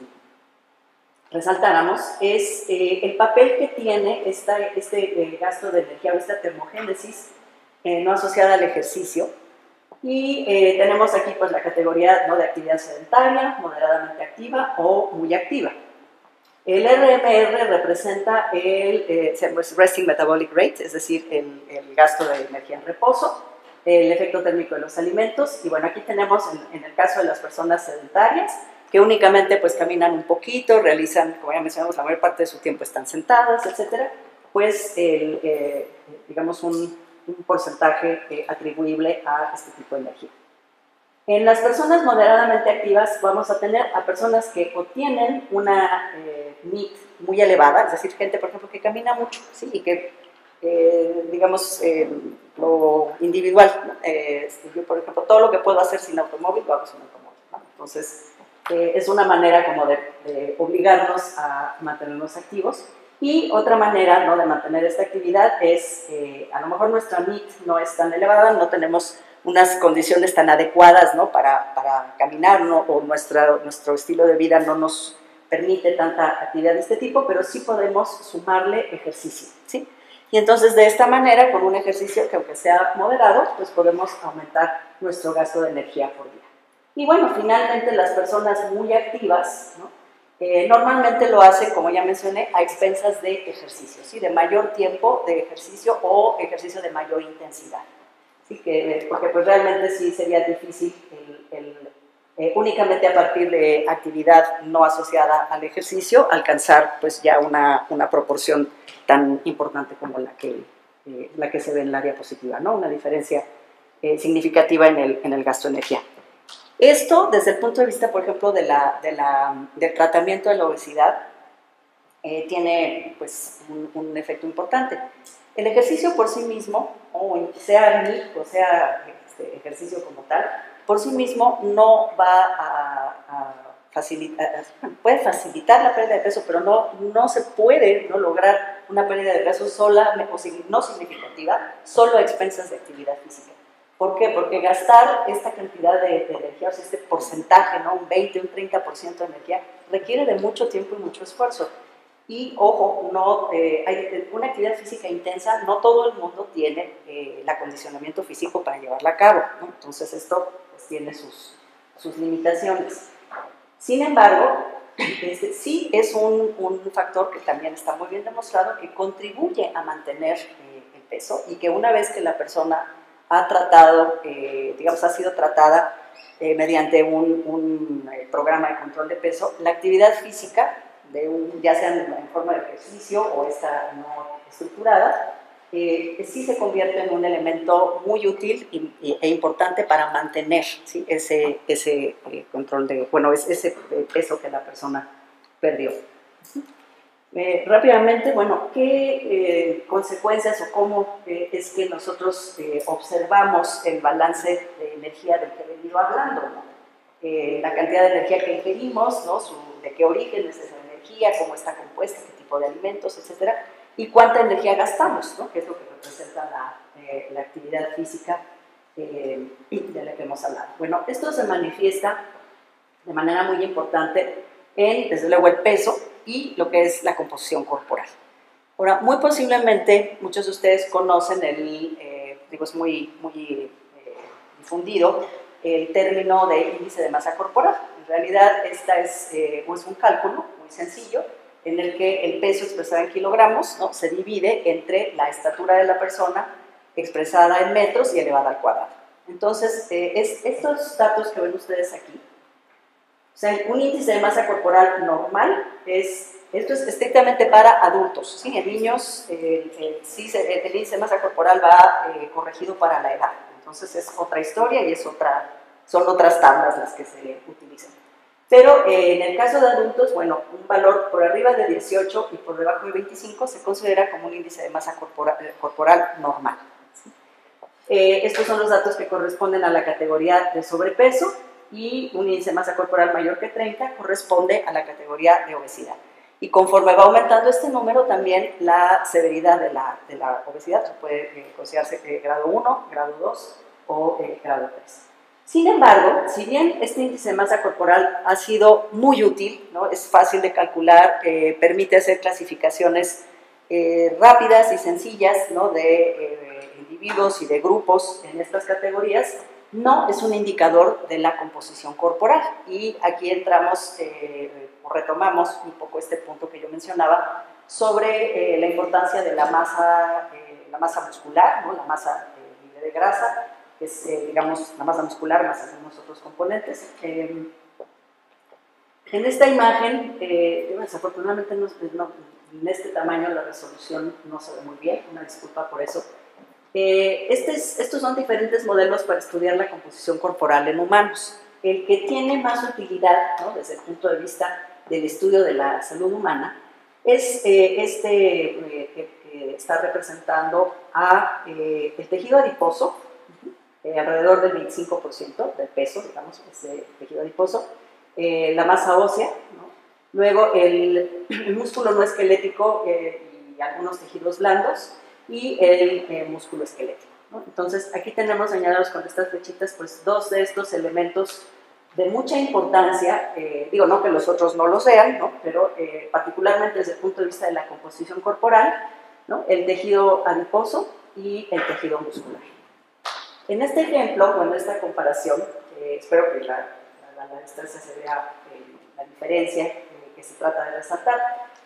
resaltáramos es el papel que tiene esta, este gasto de energía o esta termogénesis eh, no asociada al ejercicio. Y eh, tenemos aquí pues la categoría ¿no? de actividad sedentaria, moderadamente activa o muy activa. El RMR representa el eh, Resting Metabolic Rate, es decir, el, el, gasto de energía en reposo, el efecto térmico de los alimentos, y bueno, aquí tenemos en, en, el caso de las personas sedentarias, que únicamente pues caminan un poquito, realizan, como ya mencionamos, la mayor parte de su tiempo están sentadas, etcétera, pues el, digamos un un porcentaje eh, atribuible a este tipo de energía. En las personas moderadamente activas vamos a tener a personas que obtienen una eh, muy elevada, es decir, gente, por ejemplo, que camina mucho ¿sí? y que, eh, digamos, lo individual, este, yo, por ejemplo, todo lo que puedo hacer sin automóvil, lo hago sin automóvil. Entonces, es una manera como de, de obligarnos a mantenernos activos. Y otra manera ¿no? de mantener esta actividad es, eh, a lo mejor nuestra MIT no es tan elevada, no tenemos unas condiciones tan adecuadas ¿no? para, para caminar ¿no? o nuestra, nuestro estilo de vida no nos permite tanta actividad de este tipo, pero sí podemos sumarle ejercicio. ¿sí? Y entonces de esta manera, con un ejercicio que aunque sea moderado, pues podemos aumentar nuestro gasto de energía por día. Y bueno, finalmente las personas muy activas, ¿no? Eh, normalmente lo hace, como ya mencioné, a expensas de ejercicio, ¿sí? de mayor tiempo de ejercicio o ejercicio de mayor intensidad. ¿sí? Que, porque pues realmente sí sería difícil el, eh, únicamente a partir de actividad no asociada al ejercicio, alcanzar pues ya una, una proporción tan importante como la que, eh, la que se ve en la diapositiva, ¿no? Una diferencia eh, significativa en el, en el gasto de energía. Esto, desde el punto de vista, por ejemplo, de la, de la, del tratamiento de la obesidad, tiene pues, un, un, efecto importante. El ejercicio por sí mismo, o sea NIC o sea este, ejercicio como tal, por sí mismo no va a, facilitar, (laughs) puede facilitar la pérdida de peso, pero no, no se puede ¿no? lograr una pérdida de peso sola, no significativa, solo a expensas de actividad física. ¿Por qué? Porque gastar esta cantidad de, energía, o sea, este porcentaje, ¿no? un 20, un 30% de energía, requiere de mucho tiempo y mucho esfuerzo. Y ojo, no, eh, hay una actividad física intensa, no todo el mundo tiene eh, el acondicionamiento físico para llevarla a cabo. ¿no? Entonces esto tiene sus, sus limitaciones. Sin embargo, (laughs) este, sí es un, un, factor que también está muy bien demostrado que contribuye a mantener eh, el peso y que una vez que la persona ha tratado, eh, digamos, ha sido tratada eh, mediante un, un programa de control de peso, la actividad física, de un, ya sea en forma de ejercicio o esta no estructurada, eh, sí se convierte en un elemento muy útil e importante para mantener ese, ese eh, control de, bueno, ese peso que la persona perdió. Eh, rápidamente, bueno, ¿qué consecuencias o cómo es que nosotros observamos el balance de energía del que he venido hablando? la cantidad de energía que ingerimos, ¿no? de qué origen es esa energía, cómo está compuesta, qué tipo de alimentos, etcétera y cuánta energía gastamos, ¿no? que es lo que representa la, eh, la actividad física eh, de la que hemos hablado. Bueno, esto se manifiesta de manera muy importante en, desde luego, el peso y lo que es la composición corporal. Ahora, muy posiblemente muchos de ustedes conocen el, eh, digo, es muy, muy difundido, el término de índice de masa corporal. En realidad, esta es, es un cálculo muy sencillo en el que el peso expresado en kilogramos ¿no? se divide entre la estatura de la persona expresada en metros y elevada al cuadrado. Entonces, eh, es, estos datos que ven ustedes aquí, o sea, un índice de masa corporal normal es, esto es estrictamente para adultos, ¿sí? En niños, el índice de masa corporal va eh, corregido para la edad, entonces es otra historia y es otra, son otras tablas las que se utilizan. Pero eh, en el caso de adultos, bueno, un valor por arriba de 18 y por debajo de 25 se considera como un índice de masa corporal, eh, corporal normal. Eh, estos son los datos que corresponden a la categoría de sobrepeso y un índice de masa corporal mayor que 30 corresponde a la categoría de obesidad. Y conforme va aumentando este número, también la severidad de la, de la obesidad puede considerarse grado 1, grado 2 o grado 3. Sin embargo, si bien este índice de masa corporal ha sido muy útil, ¿no? es fácil de calcular, eh, permite hacer clasificaciones eh, rápidas y sencillas ¿no? de eh, individuos y de grupos en estas categorías, no es un indicador de la composición corporal. Y aquí entramos, o retomamos un poco este punto que yo mencionaba, sobre la importancia de la masa, la masa muscular, ¿no? la masa libre de grasa, que es, eh, digamos, la masa muscular más algunos otros componentes. Eh, en esta imagen, eh, desafortunadamente en este tamaño la resolución no se ve muy bien, una disculpa por eso. Este estos son diferentes modelos para estudiar la composición corporal en humanos. El que tiene más utilidad ¿no? desde el punto de vista del estudio de la salud humana es este que está representando a el tejido adiposo, eh, alrededor del 25% del peso, digamos, ese tejido adiposo, eh, la masa ósea, luego el, músculo no esquelético eh, y algunos tejidos blandos y el músculo esquelético. Entonces, aquí tenemos añadidos con estas flechitas, pues dos de estos elementos de mucha importancia, digo, no que los otros no lo sean, ¿no? pero particularmente desde el punto de vista de la composición corporal, ¿no? el tejido adiposo y el tejido muscular. En este ejemplo, o en esta comparación, eh, espero que la, la, distancia se vea eh, la diferencia eh, que se trata de resaltar.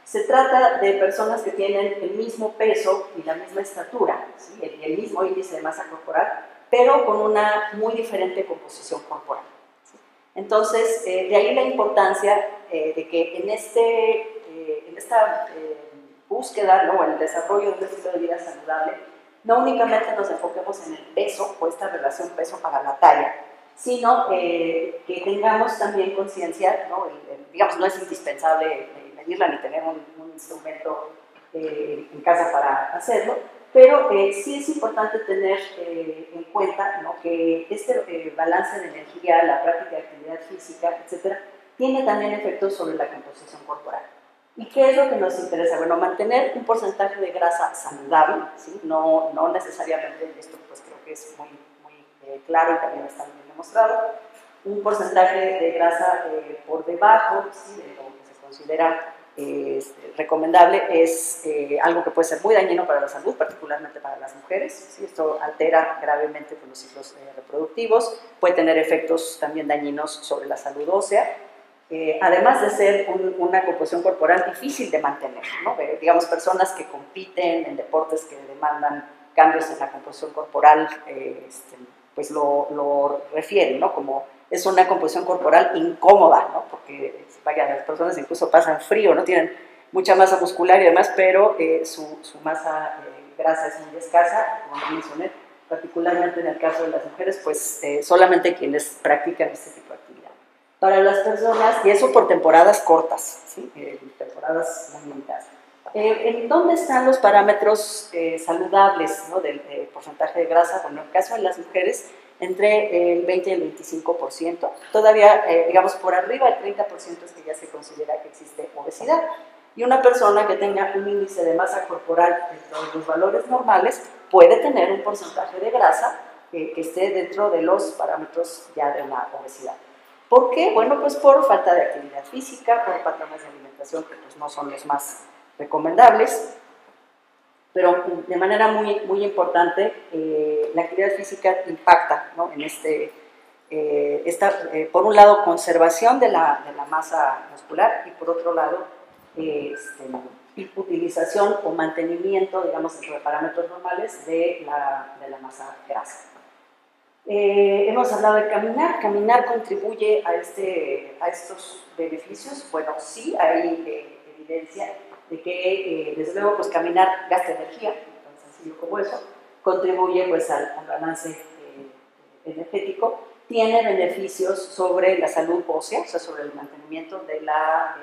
Se trata de personas que tienen el mismo peso y la misma estatura, y el, mismo índice de masa corporal, pero con una muy diferente composición corporal. Entonces, de ahí la importancia de que en, este, en esta búsqueda, ¿no? el desarrollo de un estilo de vida saludable, no únicamente nos enfoquemos en el peso o esta relación peso para la talla, sino que tengamos también conciencia, ¿no? digamos, no es indispensable medirla ni tener un, instrumento eh, en casa para hacerlo, pero eh, sí es importante tener eh, en cuenta ¿no? que este balance de energía, la práctica de actividad física, etcétera, tiene también efectos sobre la composición corporal. ¿Y qué es lo que nos interesa? Bueno, mantener un porcentaje de grasa saludable, ¿sí? no, no necesariamente, esto pues creo que es muy, muy eh, claro y también está bien demostrado, un porcentaje de grasa eh, por debajo ¿sí? de lo que se considera eh, este, recomendable es algo que puede ser muy dañino para la salud, particularmente para las mujeres. ¿sí? Esto altera gravemente pues, los ciclos reproductivos, puede tener efectos también dañinos sobre la salud ósea eh, además de ser una composición corporal difícil de mantener, ¿no? digamos, personas que compiten en deportes que demandan cambios en la composición corporal, eh, este, pues lo, lo, refieren, ¿no? Como es una composición corporal incómoda, ¿no? Porque, vaya, las personas incluso pasan frío, ¿no? Tienen mucha masa muscular y demás, pero eh, su, su, masa grasa es muy escasa, como mencioné, particularmente en el caso de las mujeres, pues solamente quienes practican este tipo de actividad para las personas, y eso por temporadas cortas, ¿sí? Eh, temporadas muy limitadas. Eh, ¿En dónde están los parámetros eh, saludables ¿no? del porcentaje de grasa? Bueno, en el caso de las mujeres, entre el 20 y el 25%. Todavía, digamos, por arriba del 30% es que ya se considera que existe obesidad. Y una persona que tenga un índice de masa corporal dentro de los valores normales puede tener un porcentaje de grasa que esté dentro de los parámetros ya de la obesidad. ¿Por qué? Bueno, pues por falta de actividad física, por patrones de alimentación que pues no son los más recomendables, pero de manera muy, muy importante, eh, la actividad física impacta ¿no? en este, eh, esta, eh, por un lado, conservación de la, de la, masa muscular y por otro lado, este, utilización o mantenimiento, digamos, entre parámetros normales de la, de la masa grasa. Eh, hemos hablado de caminar. ¿Caminar contribuye a, este, a estos beneficios? Bueno, sí, hay eh, evidencia de que, eh, desde luego, pues caminar gasta energía, tan sencillo como eso, contribuye pues al, balance energético, tiene beneficios sobre la salud ósea, o sea, sobre el mantenimiento de la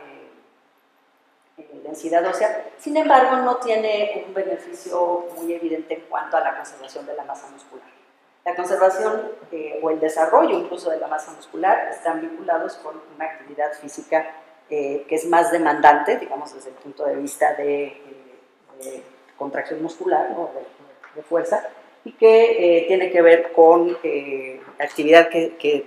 densidad ósea, sin embargo, no tiene un beneficio muy evidente en cuanto a la conservación de la masa muscular. La conservación eh, o el desarrollo incluso de la masa muscular están vinculados con una actividad física eh, que es más demandante, digamos, desde el punto de vista de, eh, contracción muscular, ¿no? de, fuerza, y que tiene que ver con actividad que,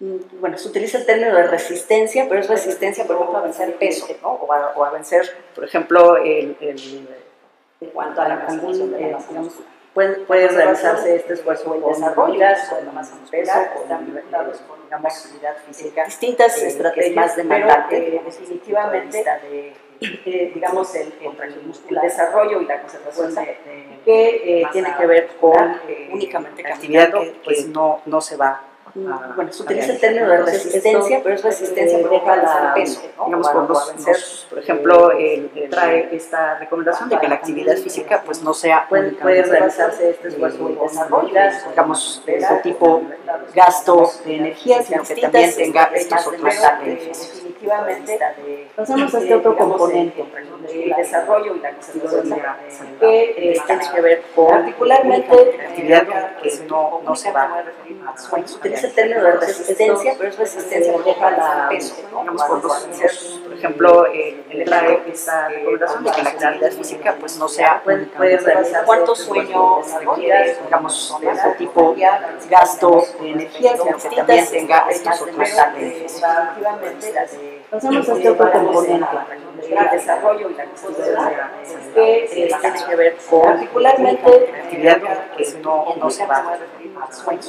mm, bueno, se utiliza el término de resistencia, pero es resistencia, por ejemplo, a vencer peso, ¿no? o, a, vencer, por ejemplo, el, en cuanto a la conservación de la masa muscular puede, realizarse este esfuerzo de desarrollo, con la masa muscular, con, digamos, actividad física, distintas eh, estrategias más demandantes, eh, definitivamente, de, eh, digamos, el, el, desarrollo y la conservación de, que tiene que ver con únicamente actividad que pues, no, no se va bueno, se utiliza el término de resistencia, pero es resistencia porque deja la, peso, digamos, por, los, por ejemplo, trae esta recomendación de que la actividad física pues no sea puede, puede realizarse este esfuerzo de desarrollo, digamos, de este tipo gasto de energía, sino que también tenga estos otros beneficios. Definitivamente, pasamos a este otro componente, el desarrollo y la conservación que eh, tiene que ver con particularmente actividad que no, no se va a el término de resistencia, pero es resistencia deja la peso, digamos, por, los, por ejemplo, el, el trae esta recomendación de que la actividad física pues no sea, realizar cuánto sueño requiere, digamos, de este tipo gasto de energía, que también tenga estos otros beneficios. Pasamos a este otro componente, el desarrollo y la necesidad que eh, tiene que ver con particularmente actividad que no, no se va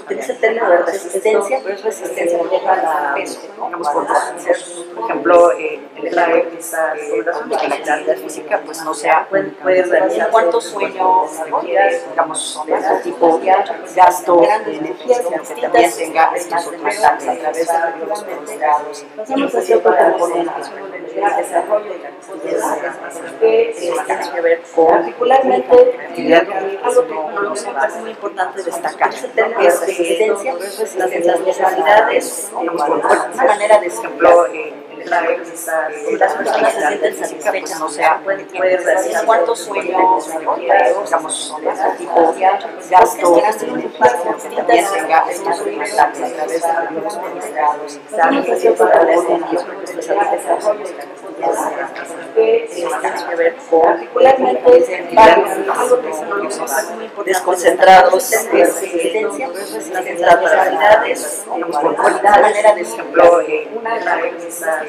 utiliza el término de resistencia, es resistencia a la peso, digamos, por ejemplo, eh, el la esa sobre la actividad física, pues no sea, puede realizar cuánto sueño requiere, digamos, de este tipo de gasto de energía, que también tenga estos otros a través de los prolongados. Pasamos a cierto componente, el desarrollo de la que tiene que ver con particularmente algo tecnológico me parece muy importante destacar es resistencia, las necesidades, una manera de si las personas se sienten satisfechas, o sea, puede, puede decir cuánto sueño, digamos, tipo gasto, también estos a través de los mercados, que tiene que ver con particularmente desconcentrados, las realidades, de manera de ejemplo, una las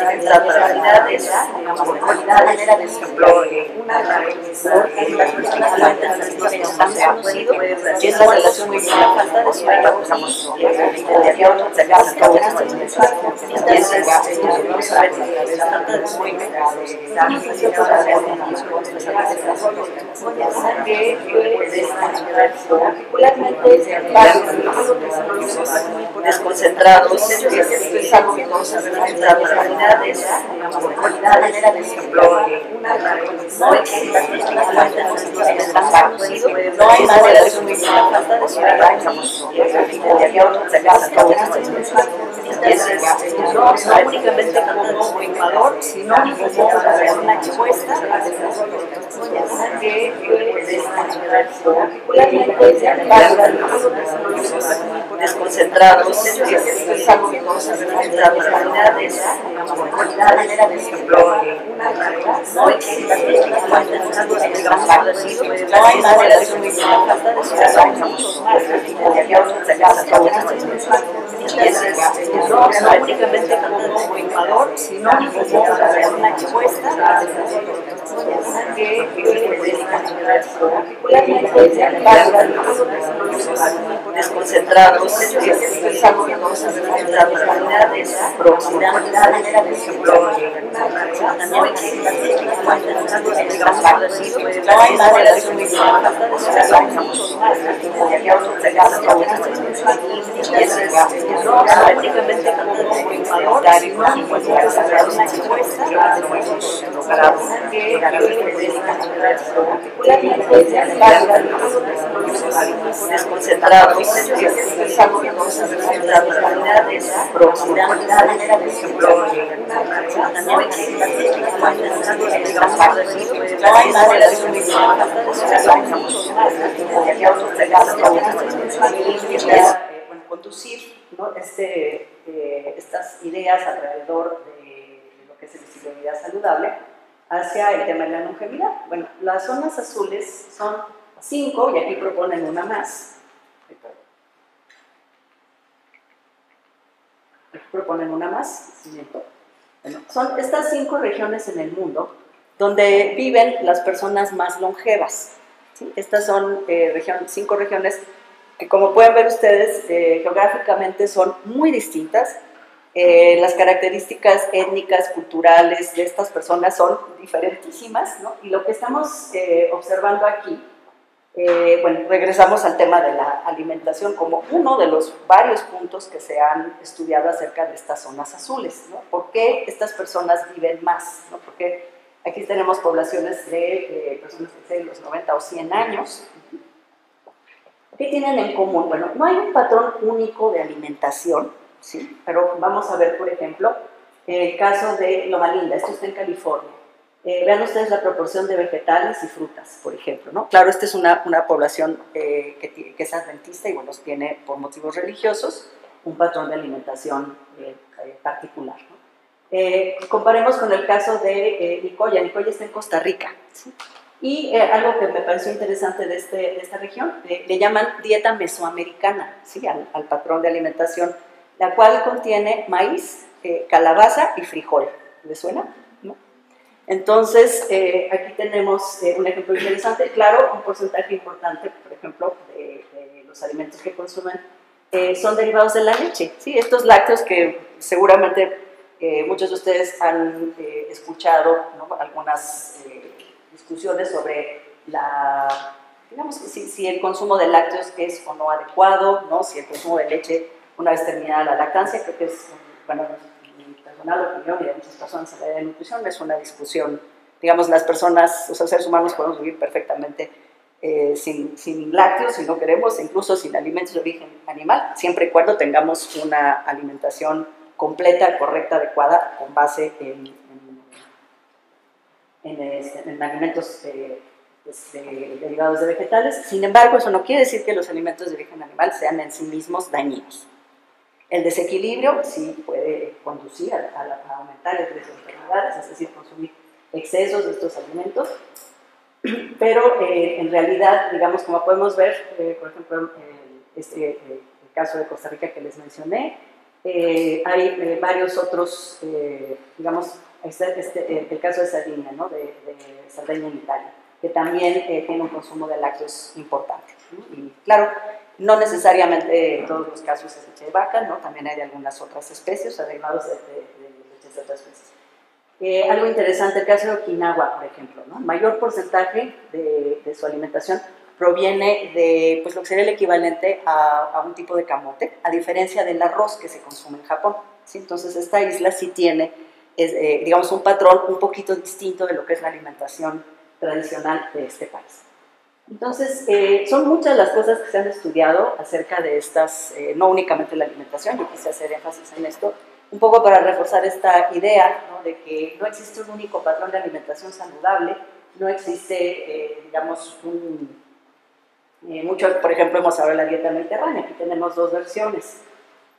si la de puede ver particularmente desconcentrados, resistencia, las de de una personas es la relación con la falta de sueño y el ver la falta de sueño es algo realidades la manera de ejemplo no hay de la falta de expuesta que desconcentrados, es que no se las realidades, la manera de ejemplo, no hay manera de sumir la no únicamente como fumador, sino como una expuesta que desconcentrados, se las realidades, la manera de ejemplo, no hay manera de sumir la prácticamente como fumador, sino una expuesta que conducir ¿no? este, eh, estas ideas alrededor de, lo que es el estilo de vida saludable hacia el tema de la longevidad. Bueno, las zonas azules son cinco y aquí proponen una más. Aquí proponen una más. Bueno, son estas cinco regiones en el mundo donde viven las personas más longevas. Estas son eh, cinco regiones que como pueden ver ustedes, eh, geográficamente son muy distintas. Eh, las características étnicas, culturales de estas personas son diferentísimas, ¿no? Y lo que estamos eh, observando aquí, bueno, regresamos al tema de la alimentación como uno de los varios puntos que se han estudiado acerca de estas zonas azules, ¿no? ¿Por qué estas personas viven más? ¿no? Porque aquí tenemos poblaciones de personas que tienen los 90 o 100 años, ¿Qué tienen en común? Bueno, no hay un patrón único de alimentación, ¿sí? pero vamos a ver, por ejemplo, el caso de Loma esto está en California. Eh, vean ustedes la proporción de vegetales y frutas, por ejemplo. ¿no? Claro, esta es una, una población eh, que, que, es adventista y bueno, tiene por motivos religiosos un patrón de alimentación eh, particular. ¿no? comparemos con el caso de Nicoya. Nicoya está en Costa Rica. Y algo que me pareció interesante de, este, de esta región, le llaman dieta mesoamericana ¿sí? al, al, patrón de alimentación, la cual contiene maíz, calabaza y frijol. ¿Le suena? Entonces, eh, aquí tenemos eh, un ejemplo interesante. Claro, un porcentaje importante, por ejemplo, de, los alimentos que consumen eh, son derivados de la leche. ¿sí? Estos lácteos que seguramente muchos de ustedes han escuchado algunas discusiones sobre la, digamos si, si, el consumo de lácteos es o no adecuado, ¿no? si el consumo de leche, una vez terminada la lactancia, creo que es, bueno, personal opinión y de muchas personas en la de nutrición, es una discusión. Digamos, las personas, los seres humanos podemos vivir perfectamente eh, sin, sin, lácteos, si no queremos, incluso sin alimentos de origen animal, siempre y cuando tengamos una alimentación completa, correcta, adecuada, con base en, en, este, alimentos pues, derivados de vegetales. Sin embargo, eso no quiere decir que los alimentos de origen animal sean en sí mismos dañinos. El desequilibrio sí puede conducir a, aumentar el riesgo de enfermedades, es decir, consumir excesos de estos alimentos, pero eh, en realidad, digamos, como podemos ver, eh, por ejemplo, este, el caso de Costa Rica que les mencioné, eh, hay varios otros, digamos, este, este, el caso de Sardinia, ¿no? de, de en Italia, que también tiene un consumo de lácteos importante. Y claro, no necesariamente en todos los casos es leche de vaca, ¿no? también hay de algunas otras especies, derivados de, leches de otras especies. Eh, algo interesante, el caso de Okinawa, por ejemplo, ¿no? el mayor porcentaje de, su alimentación proviene de pues, lo que sería el equivalente a, un tipo de camote, a diferencia del arroz que se consume en Japón. ¿sí? Entonces, esta isla sí tiene, eh, digamos, un patrón un poquito distinto de lo que es la alimentación tradicional de este país. Entonces, eh, son muchas las cosas que se han estudiado acerca de estas, eh, no únicamente la alimentación, yo quise hacer énfasis en esto, un poco para reforzar esta idea de que no existe un único patrón de alimentación saludable, no existe, eh, digamos, un, mucho, por ejemplo, hemos hablado de la dieta mediterránea, aquí tenemos dos versiones,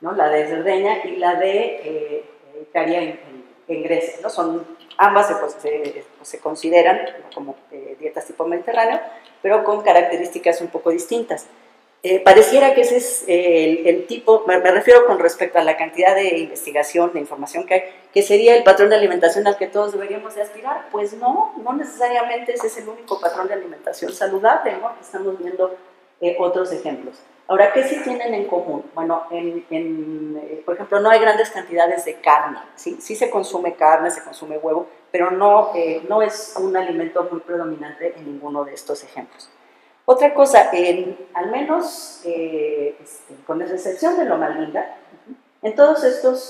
¿no? la de Cerdeña y la de Caria en, en, Grecia, ¿no? son ambas se, se, consideran como dietas tipo mediterráneo, pero con características un poco distintas. Eh, pareciera que ese es eh, el, tipo, me, refiero con respecto a la cantidad de investigación, de información que hay, que sería el patrón de alimentación al que todos deberíamos de aspirar. Pues no, no necesariamente ese es el único patrón de alimentación saludable, ¿no? Estamos viendo eh, otros ejemplos. Ahora, ¿qué sí tienen en común? Bueno, en, por ejemplo, no hay grandes cantidades de carne, ¿sí? Se consume carne, se consume huevo, pero no, eh, no es un alimento muy predominante en ninguno de estos ejemplos. Otra cosa, al menos eh, este, con excepción de Loma Linda, en todas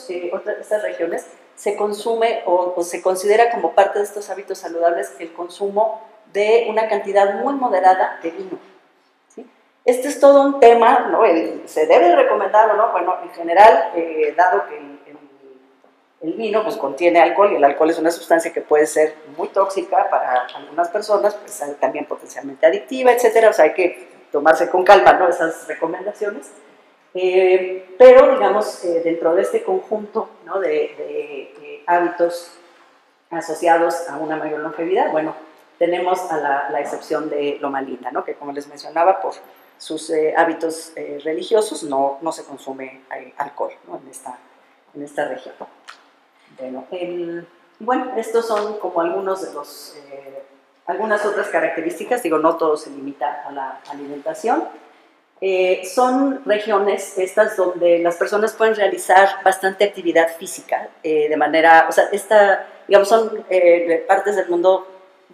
eh, estas regiones se consume o, se considera como parte de estos hábitos saludables el consumo de una cantidad muy moderada de vino. Este es todo un tema, ¿no? se debe recomendar o no, bueno, en general, dado que el, el vino pues contiene alcohol y el alcohol es una sustancia que puede ser muy tóxica para algunas personas, pues también potencialmente adictiva, etcétera, o sea, hay que tomarse con calma ¿no? esas recomendaciones. Eh, pero, digamos, eh, dentro de este conjunto ¿no? de, hábitos asociados a una mayor longevidad, bueno, tenemos a la, excepción de Loma Linda, ¿no? que como les mencionaba, por sus eh, hábitos religiosos no, no se consume alcohol ¿no? en, esta, en esta región. Bueno, bueno, estos son como algunos de los, eh, algunas otras características, digo, no todo se limita a la alimentación. Eh, son regiones estas donde las personas pueden realizar bastante actividad física eh, de manera, o sea, esta, digamos, son partes del mundo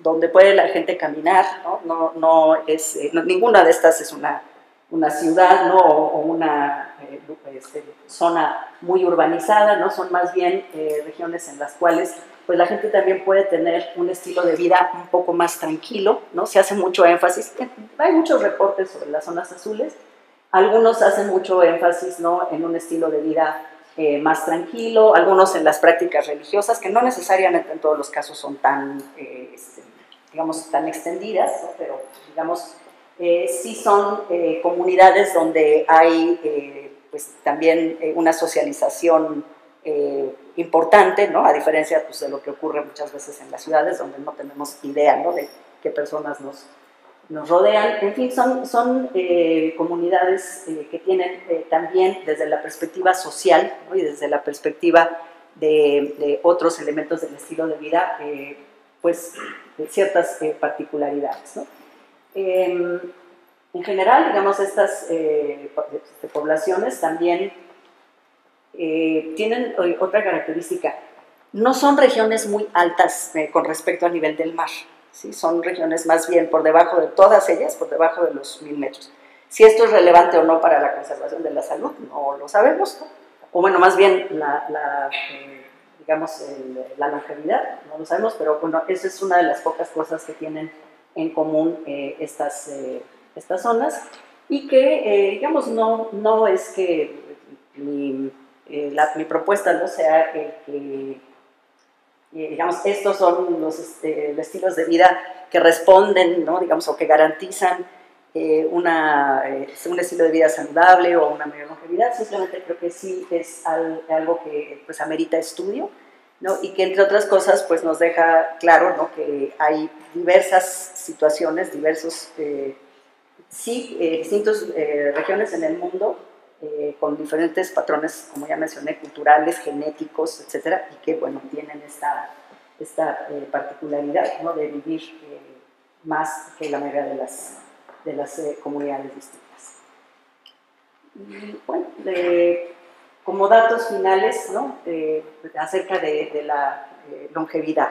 donde puede la gente caminar, ¿no? No, no es, ninguna de estas es una una ciudad ¿no? o, una eh, este, zona muy urbanizada, ¿no? son más bien eh, regiones en las cuales pues, la gente también puede tener un estilo de vida un poco más tranquilo, ¿no? se hace mucho énfasis, hay muchos reportes sobre las zonas azules, algunos hacen mucho énfasis ¿no? en un estilo de vida eh, más tranquilo, algunos en las prácticas religiosas, que no necesariamente en todos los casos son tan, eh, este, digamos, tan extendidas, pero digamos, eh, sí son comunidades donde hay pues, también una socialización importante, ¿no? a diferencia pues, de lo que ocurre muchas veces en las ciudades, donde no tenemos idea ¿no? de qué personas nos, nos rodean. En fin, son, son eh, comunidades eh, que tienen eh, también desde la perspectiva social y desde la perspectiva de, otros elementos del estilo de vida, pues ciertas particularidades. Em, en general, digamos, estas este, poblaciones también tienen otra característica. No son regiones muy altas con respecto al nivel del mar. ¿sí? son regiones más bien por debajo de todas ellas, por debajo de los mil metros. Si esto es relevante o no para la conservación de la salud, no lo sabemos, o bueno, más bien la, eh, digamos, la longevidad, no lo sabemos, pero bueno, esa es una de las pocas cosas que tienen en común eh, estas, eh, estas zonas y que, digamos, no, no es que mi, mi propuesta no sea que digamos, estos son los este, estilos de vida que responden, ¿no? digamos, o que garantizan eh, una, eh, un estilo de vida saludable o una mayor longevidad, simplemente creo que sí es algo que pues amerita estudio, ¿no? y que entre otras cosas pues nos deja claro ¿no? que hay diversas situaciones, diversos, eh, sí, distintas regiones en el mundo eh, con diferentes patrones, como ya mencioné, culturales, genéticos, etcétera, y que, bueno, tienen esta, esta eh, particularidad ¿no? de vivir eh, más que la mayoría de las, de las comunidades distintas. Y, bueno, como datos finales ¿no? acerca de, de la longevidad.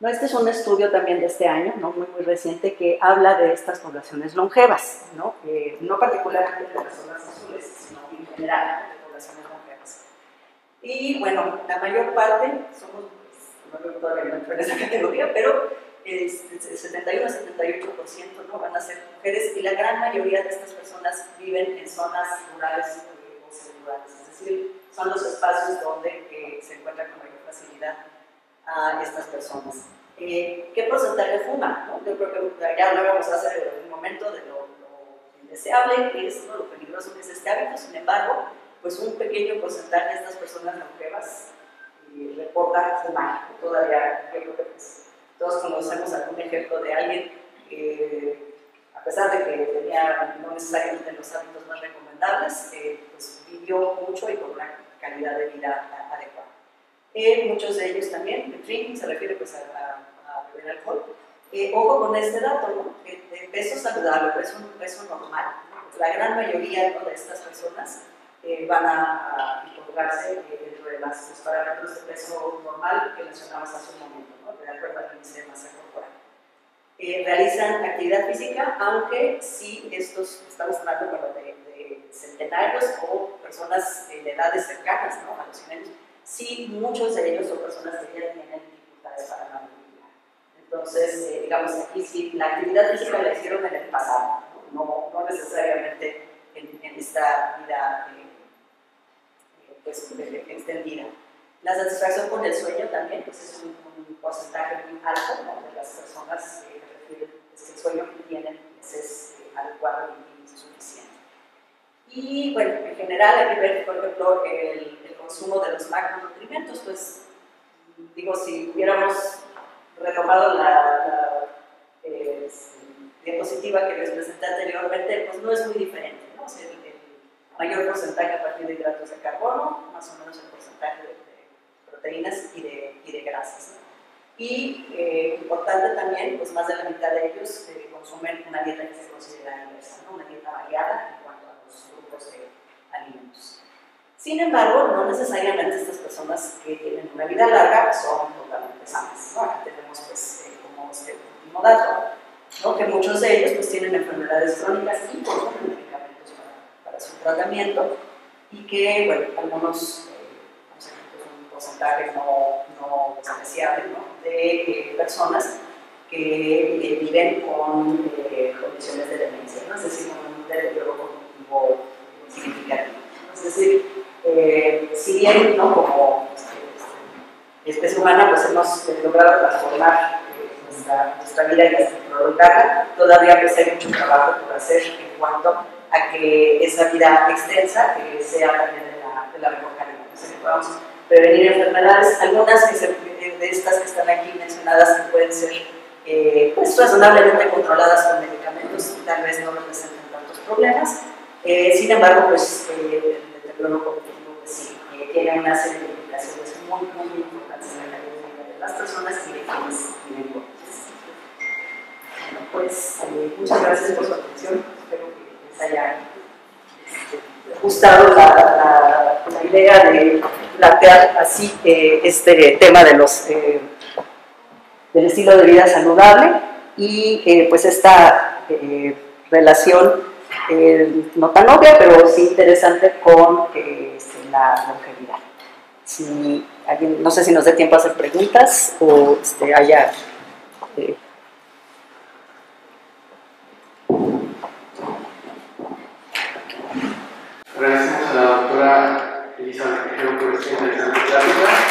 ¿no? Este es un estudio también de este año, ¿no? muy, muy reciente, que habla de estas poblaciones longevas, no, no particularmente de las zonas azules, en general de poblaciones mujeres. Y bueno, la mayor parte, somos, pues, no todavía no en esa (laughs) categoría, pero el 71 78% ¿no? van a ser mujeres y la gran mayoría de estas personas viven en zonas rurales o semurales, es decir, son los espacios donde eh, se encuentra con mayor facilidad a estas personas. Eh, ¿Qué porcentaje fuma? ¿no? Yo creo que ya hacer en algún momento de lo indeseable, que es lo peligroso que es este hábito, sin embargo, pues un pequeño porcentaje de estas personas longevas eh, reporta fumar. Todavía yo creo que pues, todos conocemos algún ejemplo de alguien que, a pesar de que tenía no necesariamente los hábitos más recomendables, eh, pues vivió mucho y con una calidad de vida adecuada. Eh, muchos de ellos también, el drinking se refiere pues a, a beber alcohol, eh, ojo con este dato, ¿no? El peso saludable, peso, peso normal. La gran mayoría de estas personas eh, van a, encontrarse eh, dentro de los parámetros de peso normal que mencionamos hace un momento, ¿no? de acuerdo al índice de masa corporal. realizan actividad física, aunque sí estos, estamos hablando de, de, centenarios o personas de edades cercanas ¿no? a los 100 años, sí muchos de ellos son personas que ya tienen dificultades para la entonces, eh, digamos, aquí sí, la actividad física la hicieron en el pasado, no, no necesariamente en, esta vida eh, eh, pues, extendida. La satisfacción con el sueño también pues, es un, porcentaje muy alto de las personas que refieren que el sueño que tienen es adecuado y, suficiente. Y bueno, en general hay que ver, por ejemplo, el, el consumo de los macronutrientes, pues digo, si hubiéramos retomado la, eh, diapositiva que les presenté anteriormente, pues no es muy diferente. ¿no? O sea, mayor porcentaje a partir de hidratos de carbono, más o menos el porcentaje de, proteínas y de, y de grasas. Y eh, importante también, pues más de la mitad de ellos eh, consumen una dieta que se considera diversa, ¿no? una dieta variada en cuanto a los grupos de alimentos. Sin embargo, no necesariamente estas personas que tienen una vida larga son totalmente sanas. ¿no? Aquí tenemos pues, eh, como este último dato, ¿no? que muchos de ellos pues, tienen enfermedades crónicas y consumen medicamentos para, su tratamiento y que, bueno, algunos, eh, un porcentaje no, no despreciable ¿no? de eh, personas que viven con eh, condiciones de demencia, ¿no? es decir, un deterioro cognitivo significativo. Es decir, eh, si bien ¿no? como este, especie humana pues hemos logrado transformar nuestra, nuestra, vida y prolongarla, todavía pues hay mucho trabajo por hacer en cuanto a que esa vida extensa que sea también de la, de la mejor calidad, o sea, que podamos prevenir enfermedades, algunas que se, de estas que están aquí mencionadas que pueden ser eh, pues razonablemente controladas con medicamentos y tal vez no representan tantos problemas. Eh, sin embargo, pues eh, el deterioro cognitivo pues, sí, tiene una serie de implicaciones muy, muy importantes en la vida de las personas y de quienes tienen Bueno, pues eh, muchas gracias por su atención. Espero que les haya este, gustado la, idea de plantear así eh, este tema de los del estilo de vida saludable y eh, pues esta eh, relación eh, no tan obvia, pero sí interesante con este, la longevidad. Si alguien, no sé si nos dé tiempo a hacer preguntas o este, haya... Agradecemos a la doctora Elizabeth Tejero por esta interesante plática.